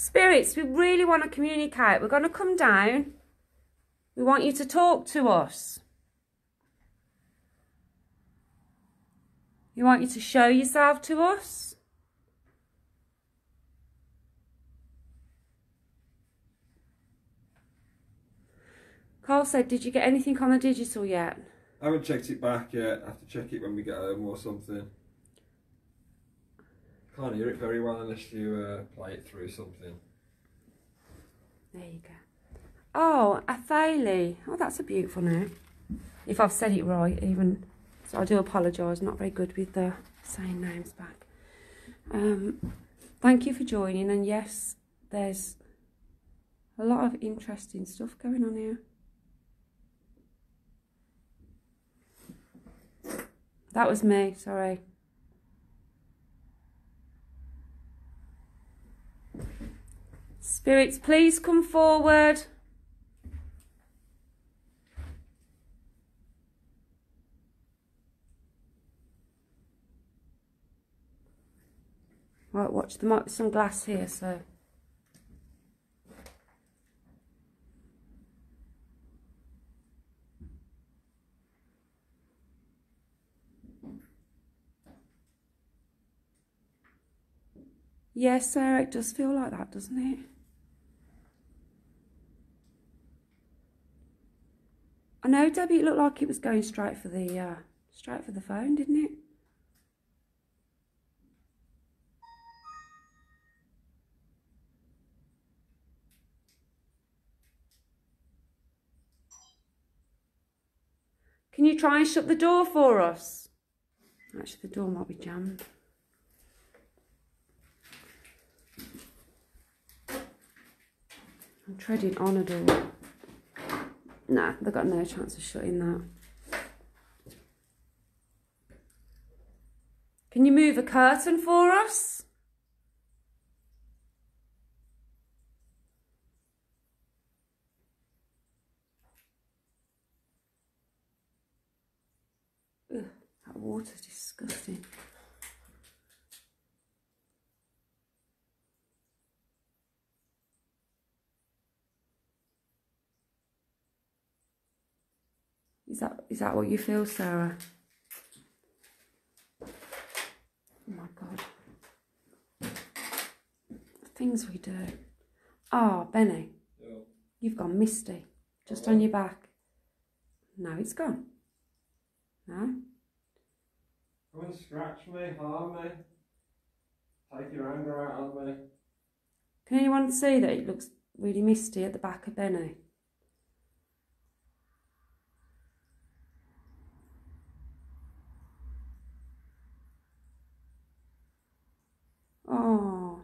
Spirits, we really want to communicate. We're going to come down. We want you to talk to us. We want you to show yourself to us. Carl said, Did you get anything on the digital yet? I haven't checked it back yet. I have to check it when we get home or something. Can't hear it very well unless you uh, play it through something. There you go. Oh, Athalie. Oh, that's a beautiful name. If I've said it right, even. So I do apologise. Not very good with the saying names back. Um, thank you for joining. And yes, there's a lot of interesting stuff going on here. That was me. Sorry. Spirits, please come forward. Right, watch. There might be some glass here, so. Yes, Sarah, it does feel like that, doesn't it? Know, Debbie, it looked like it was going straight for the uh, straight for the phone, didn't it? Can you try and shut the door for us? Actually, the door might be jammed. I'm treading on a door. Nah, they've got no chance of shutting that. Can you move a curtain for us? Ugh, that water's disgusting. Is that is that what you feel, Sarah? Oh my god. The things we do. Ah, Benny, Yeah. you've gone misty. Just on your back. Now it's gone. No? Come and scratch me, harm me. Take your anger out on me. Can anyone see that it looks really misty at the back of Benny? Oh.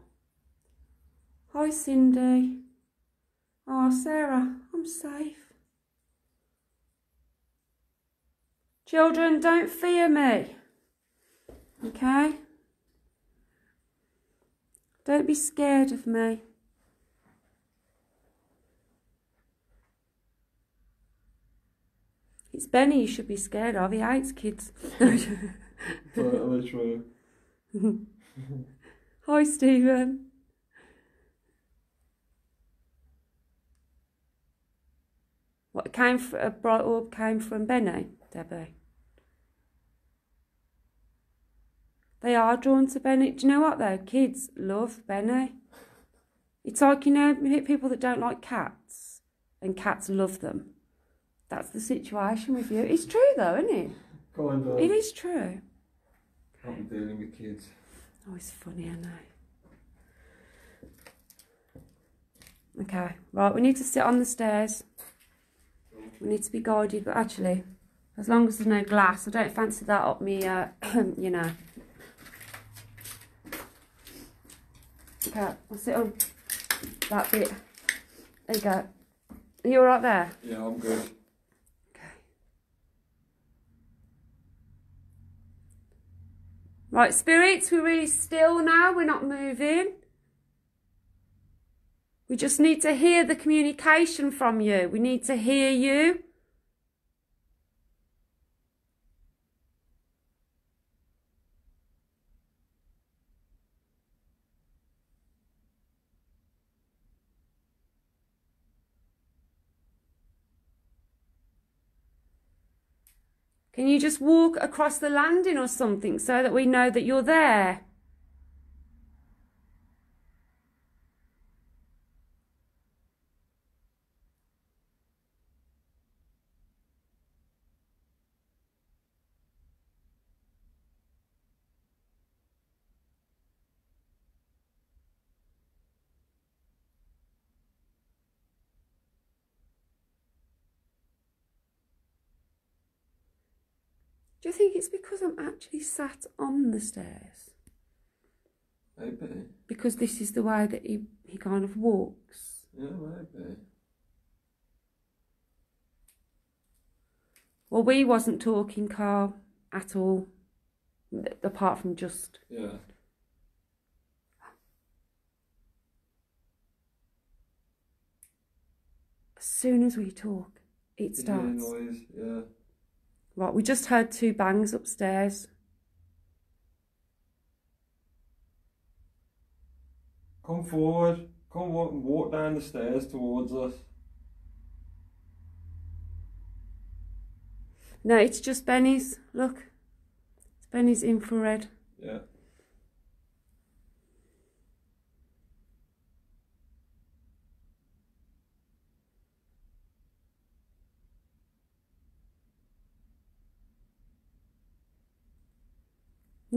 Hi, Cindy. Oh, Sarah, I'm safe. Children, don't fear me. Okay? Don't be scared of me. It's Benny you should be scared of. He hates kids. (laughs) (laughs) Hi, Stephen. What came from a uh, bright orb came from Benny, Debbie. They are drawn to Benny. Do you know what though? Kids love Benny. It's like you know people that don't like cats, and cats love them. That's the situation with you. It's true though, isn't it? Kind of. It is true. Can't be dealing with kids. Oh, it's funny, I know. Okay, right, we need to sit on the stairs. We need to be guided, but actually, as long as there's no glass, I don't fancy that up me, uh, (clears throat) you know. Okay, I'll sit on that bit. There you go. Are you alright there? Yeah, I'm good. Okay. Right, spirits, we're really still now. We're not moving. We just need to hear the communication from you. We need to hear you. Can you just walk across the landing or something so that we know that you're there? Do you think it's because I'm actually sat on the stairs? Maybe. Because this is the way that he, he kind of walks. Yeah, maybe. Well, we wasn't talking, Carl, at all, apart from just. Yeah. As soon as we talk, it starts. noise? Yeah. Right, we just heard two bangs upstairs. Come forward. Come walk, walk down the stairs towards us. No, it's just Benny's. Look, it's Benny's infrared. Yeah.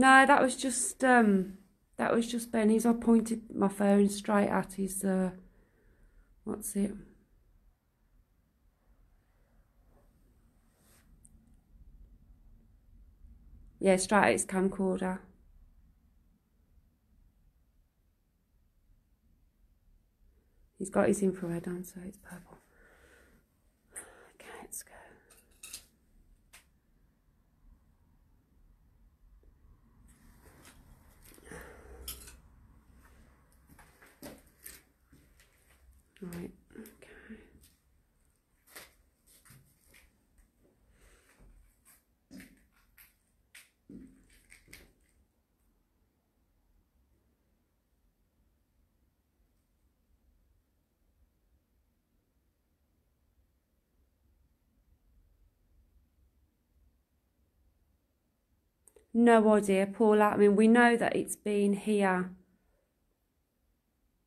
No, that was just um, that was just Benny's. I pointed my phone straight at his. Uh, what's it? Yeah, straight at his camcorder. He's got his infrared on, so it's purple. Okay, let's go. Right, okay. No idea, Paula. I mean, we know that it's been here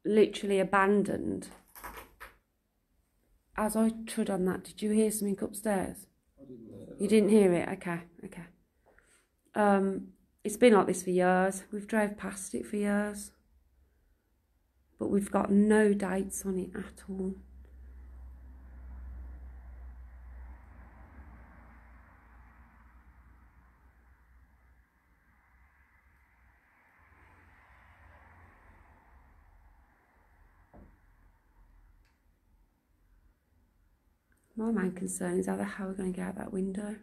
literally abandoned. As I trod on that, did you hear something upstairs? Didn't. You didn't hear it? Okay, okay. Um, it's been like this for years. We've drove past it for years. But we've got no dates on it at all. My main concern is how the hell we're going to get out that window.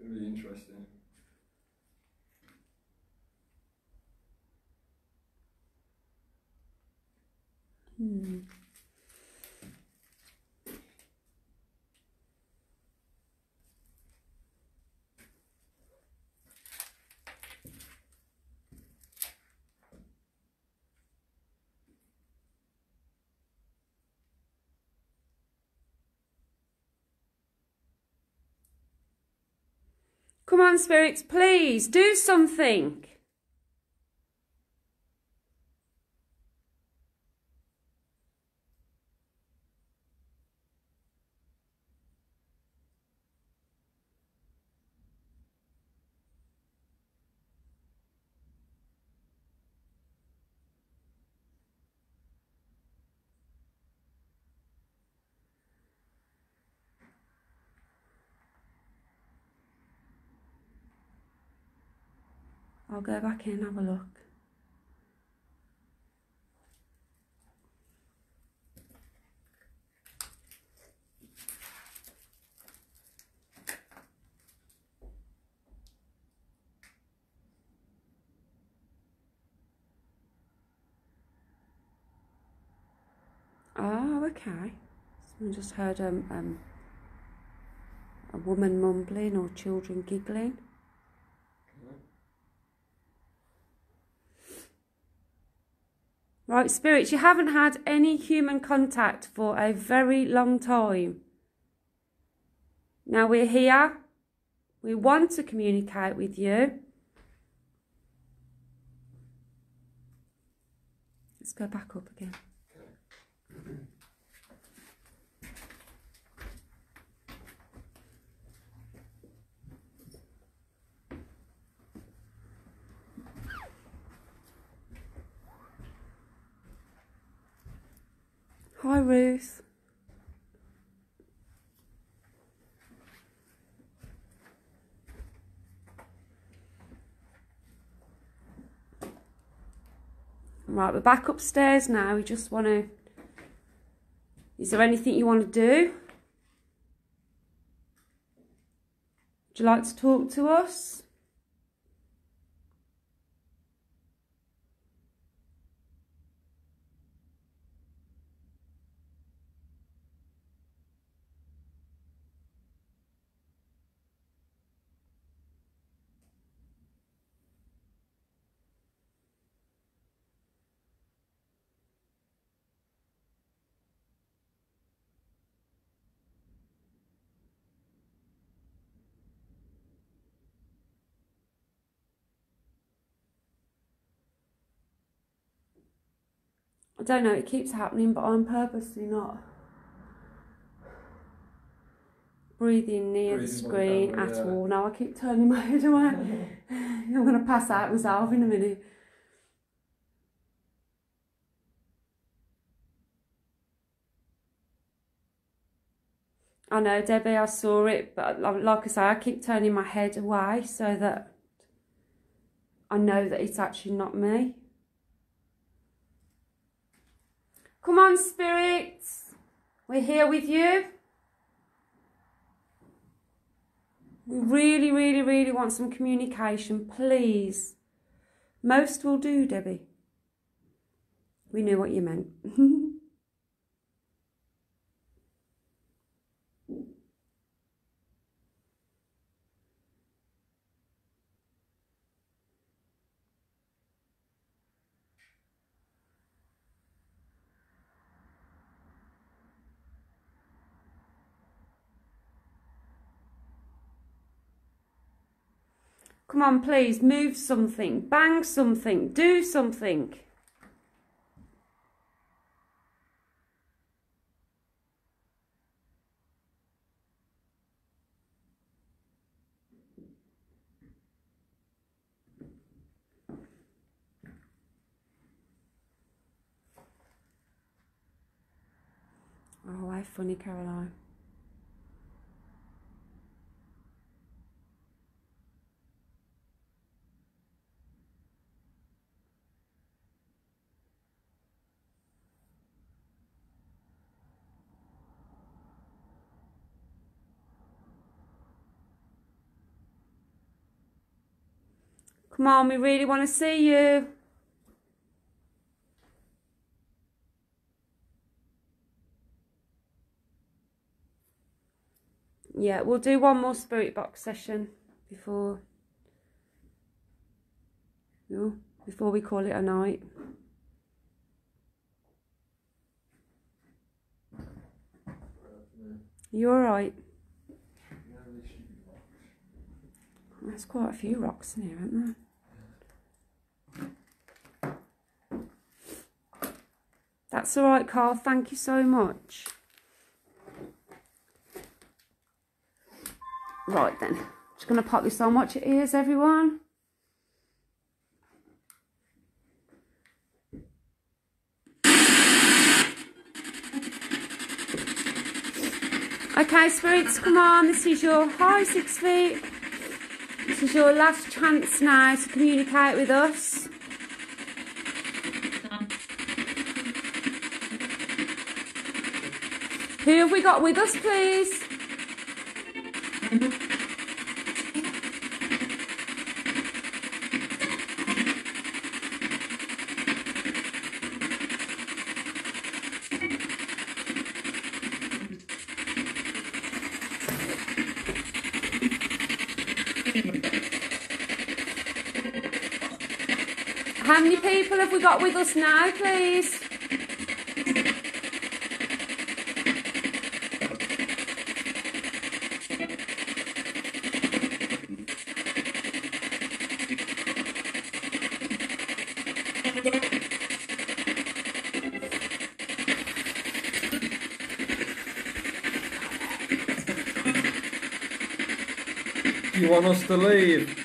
Gonna be interesting. Hmm. Come on, spirits, please do something. I'll go back in and have a look. Oh, okay. Someone just heard um, um, a woman mumbling or children giggling. Right, spirits, you haven't had any human contact for a very long time. Now we're here. We want to communicate with you. Let's go back up again. Hi, Ruth. Right, we're back upstairs now. We just want to. Is there anything you want to do? Would you like to talk to us? I don't know, it keeps happening, but I'm purposely not breathing near the Breathing the screen at yeah. all. Now I keep turning my head away. (laughs) I'm going to pass out myself in a minute. I know, Debbie, I saw it, but like I say, I keep turning my head away so that I know that it's actually not me. Come on, spirits. We're here with you. We really, really, really want some communication, please. Most will do, Debbie. We knew what you meant. (laughs) Come on, please, move something, bang something, do something. Oh, how funny, Caroline. Come on, we really want to see you. Yeah, we'll do one more spirit box session before before we call it a night. You alright? There's quite a few rocks in here, aren't there? That's alright, Carl. Thank you so much. Right then, just going to pop this on. Watch your ears, everyone. Okay, spirits, come on. This is your high six feet. This is your last chance now to communicate with us. Who have we got with us, please? How many people have we got with us now, please? Want us to leave?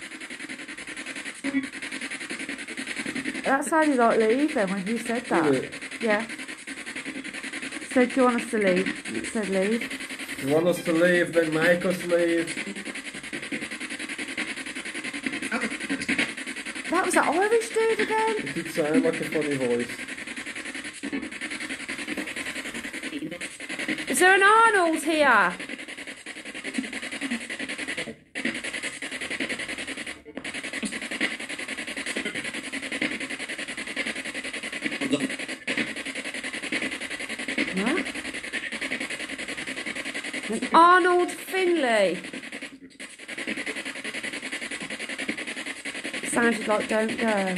That sounded like leave then when you said that. Yeah. Said, do you want us to leave? It said leave. You want us to leave, then make us leave. That was that Irish dude again. It did sound like a funny voice. Is there an Arnold here? What? An Arnold Finley. Sounded like don't go.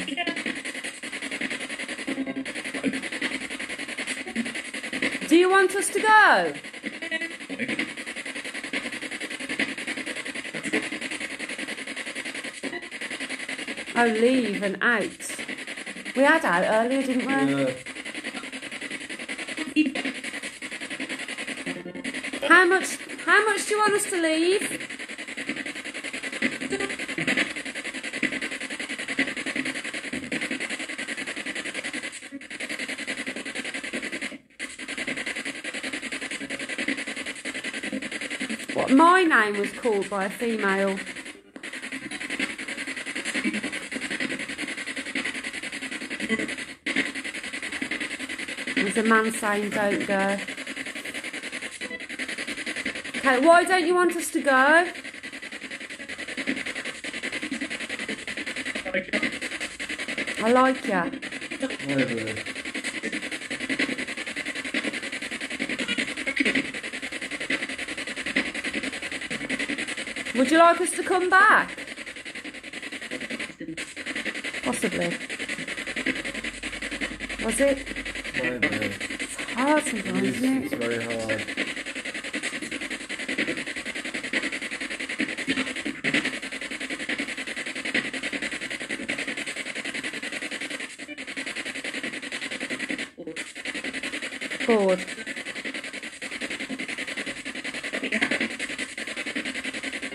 Do you want us to go? Oh, leave and out. We had out earlier, didn't we? Yeah. How much? How much do you want us to leave? What my name was called by a female. A man saying don't go. Okay, why don't you want us to go? I like you. Would you like us to come back? Possibly. Was it? Maybe. It's hard It is, isn't it's very hard. Bored.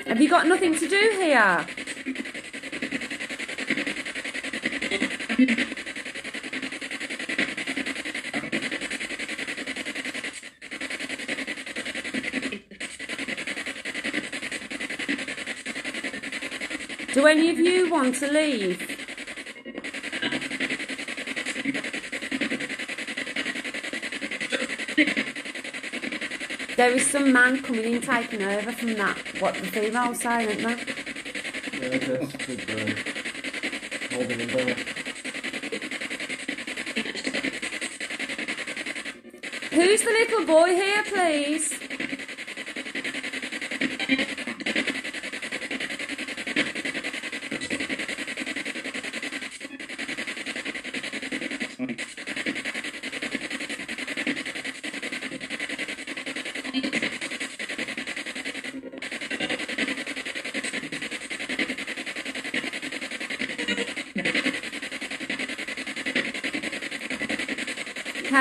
Have you got nothing to do here? Any of you want to leave? There is some man coming in taking over from that, what the female's saying, isn't there? Yeah, I guess could. Holding him back. Who's the little boy here, please?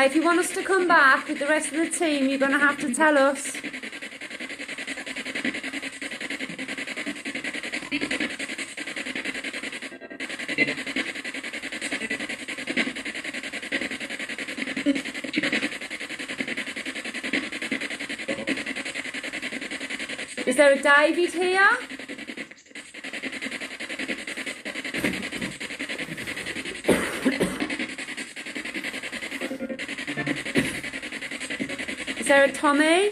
If you want us to come back with the rest of the team, you're going to have to tell us. Is there a David here? Is there a Tommy?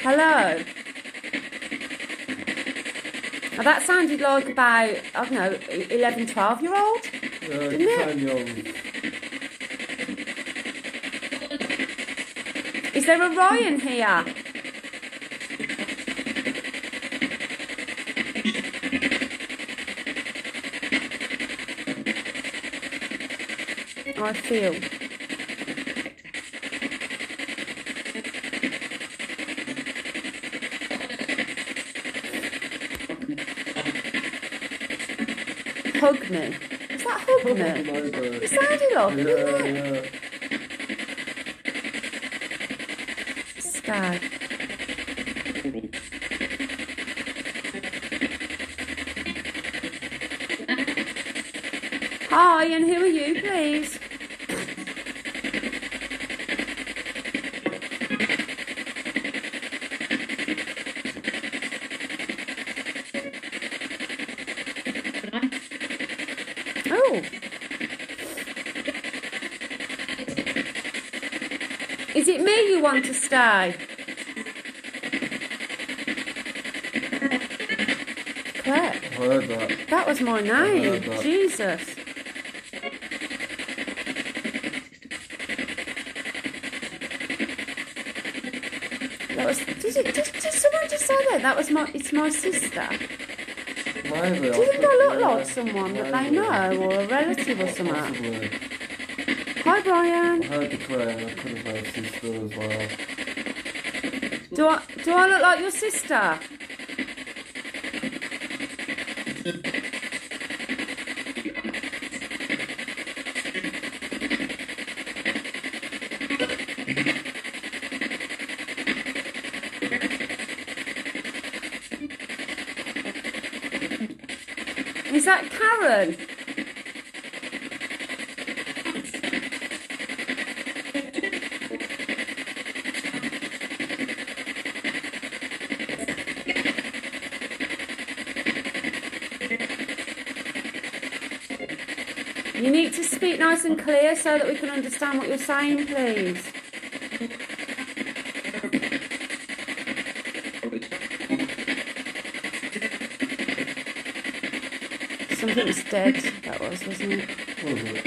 Hello. Now that sounded like about, I don't know, 11, 12 year old. Yeah, uh, Didn't it? Is there a Ryan here? I feel. Hug me. Is that hug me? Maybe. It sounded like it, didn't it? Yeah, yeah. Stag. Hi, and who are you, please? Oh. Is it me you want to stay? Claire, I heard that. that was my name. Jesus. That was. Did, it, did, did someone just say that? That was my. It's my sister. Maybe. Do you think I look like someone that they know or a relative or something? Possibly. Hi, Brian. I heard the prayer I could have heard sister as well. Do I, do I look like your sister? Is that Karen? Nice and clear so that we can understand what you're saying, please. Something's dead, that was, wasn't it? It?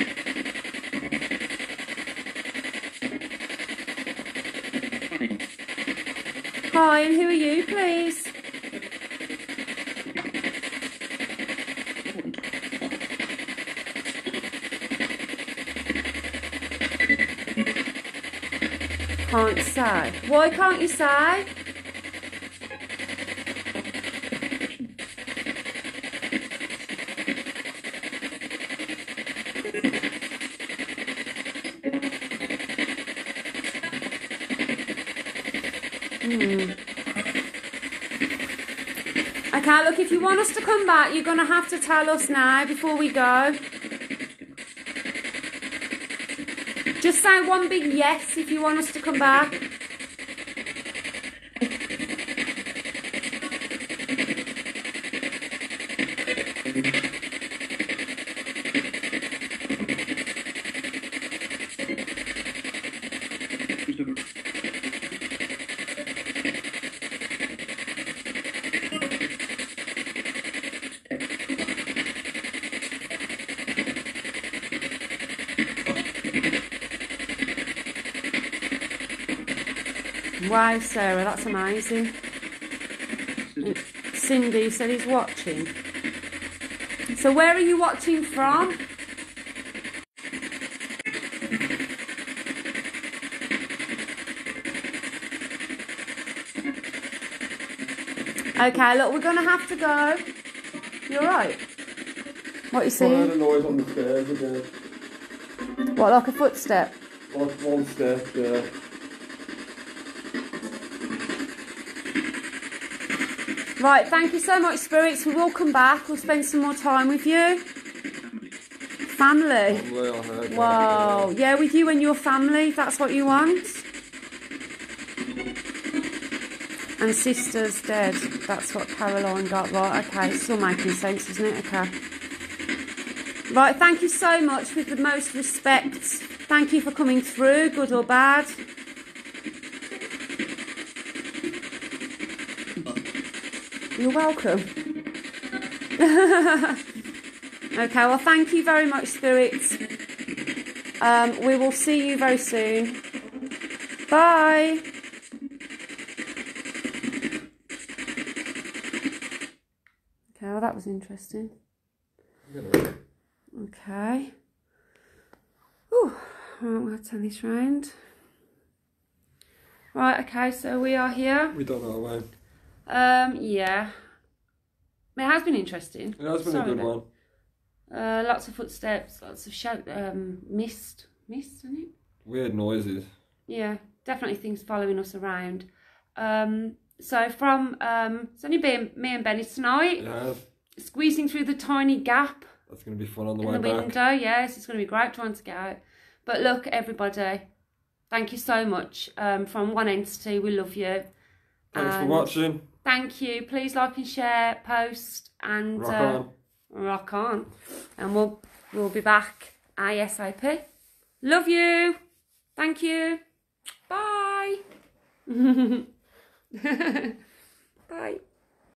Hi, and who are you, please? Why hmm. can't you say? Okay, look, if you want us to come back, you're going to have to tell us now before we go. Just say one big yes if you want us to come back. Wow, Sarah, that's amazing. Cindy said he's watching. So, where are you watching from? Okay, look, we're gonna have to go. You're right. What you I heard a noise on the stairs again. What, like a footstep? Like one step, yeah. Right, thank you so much, spirits. We will come back. We'll spend some more time with you. Family. Probably I heard that, Wow. Yeah, with you and your family, that's what you want. And sister's dead. That's what Caroline got. Right, okay. It's still making sense, isn't it? Okay. Right, thank you so much with the most respect. Thank you for coming through, good or bad. You're welcome. (laughs) okay, well, thank you very much, spirits. Um, we will see you very soon. Bye. Okay, well, that was interesting. Yeah. Okay. Ooh, right, we'll turn this round. Right, okay, so we are here. We don't know when. Um, yeah. It has been interesting. It has been Sorry a good one. Uh, lots of footsteps, lots of shout, um, mist, mist, isn't it? Weird noises. Yeah, definitely things following us around. Um, so from um, it's only been me and Benny tonight, has. squeezing through the tiny gap That's going to be fun on the in way the back. window. Yes, it's going to be great trying to get out. But look, everybody, thank you so much. Um, from one entity, we love you. Thanks for watching. Thank you. Please like and share, post, and Rock uh, on. rock on. And we'll we'll be back ASAP. Love you. Thank you. Bye. (laughs) Bye.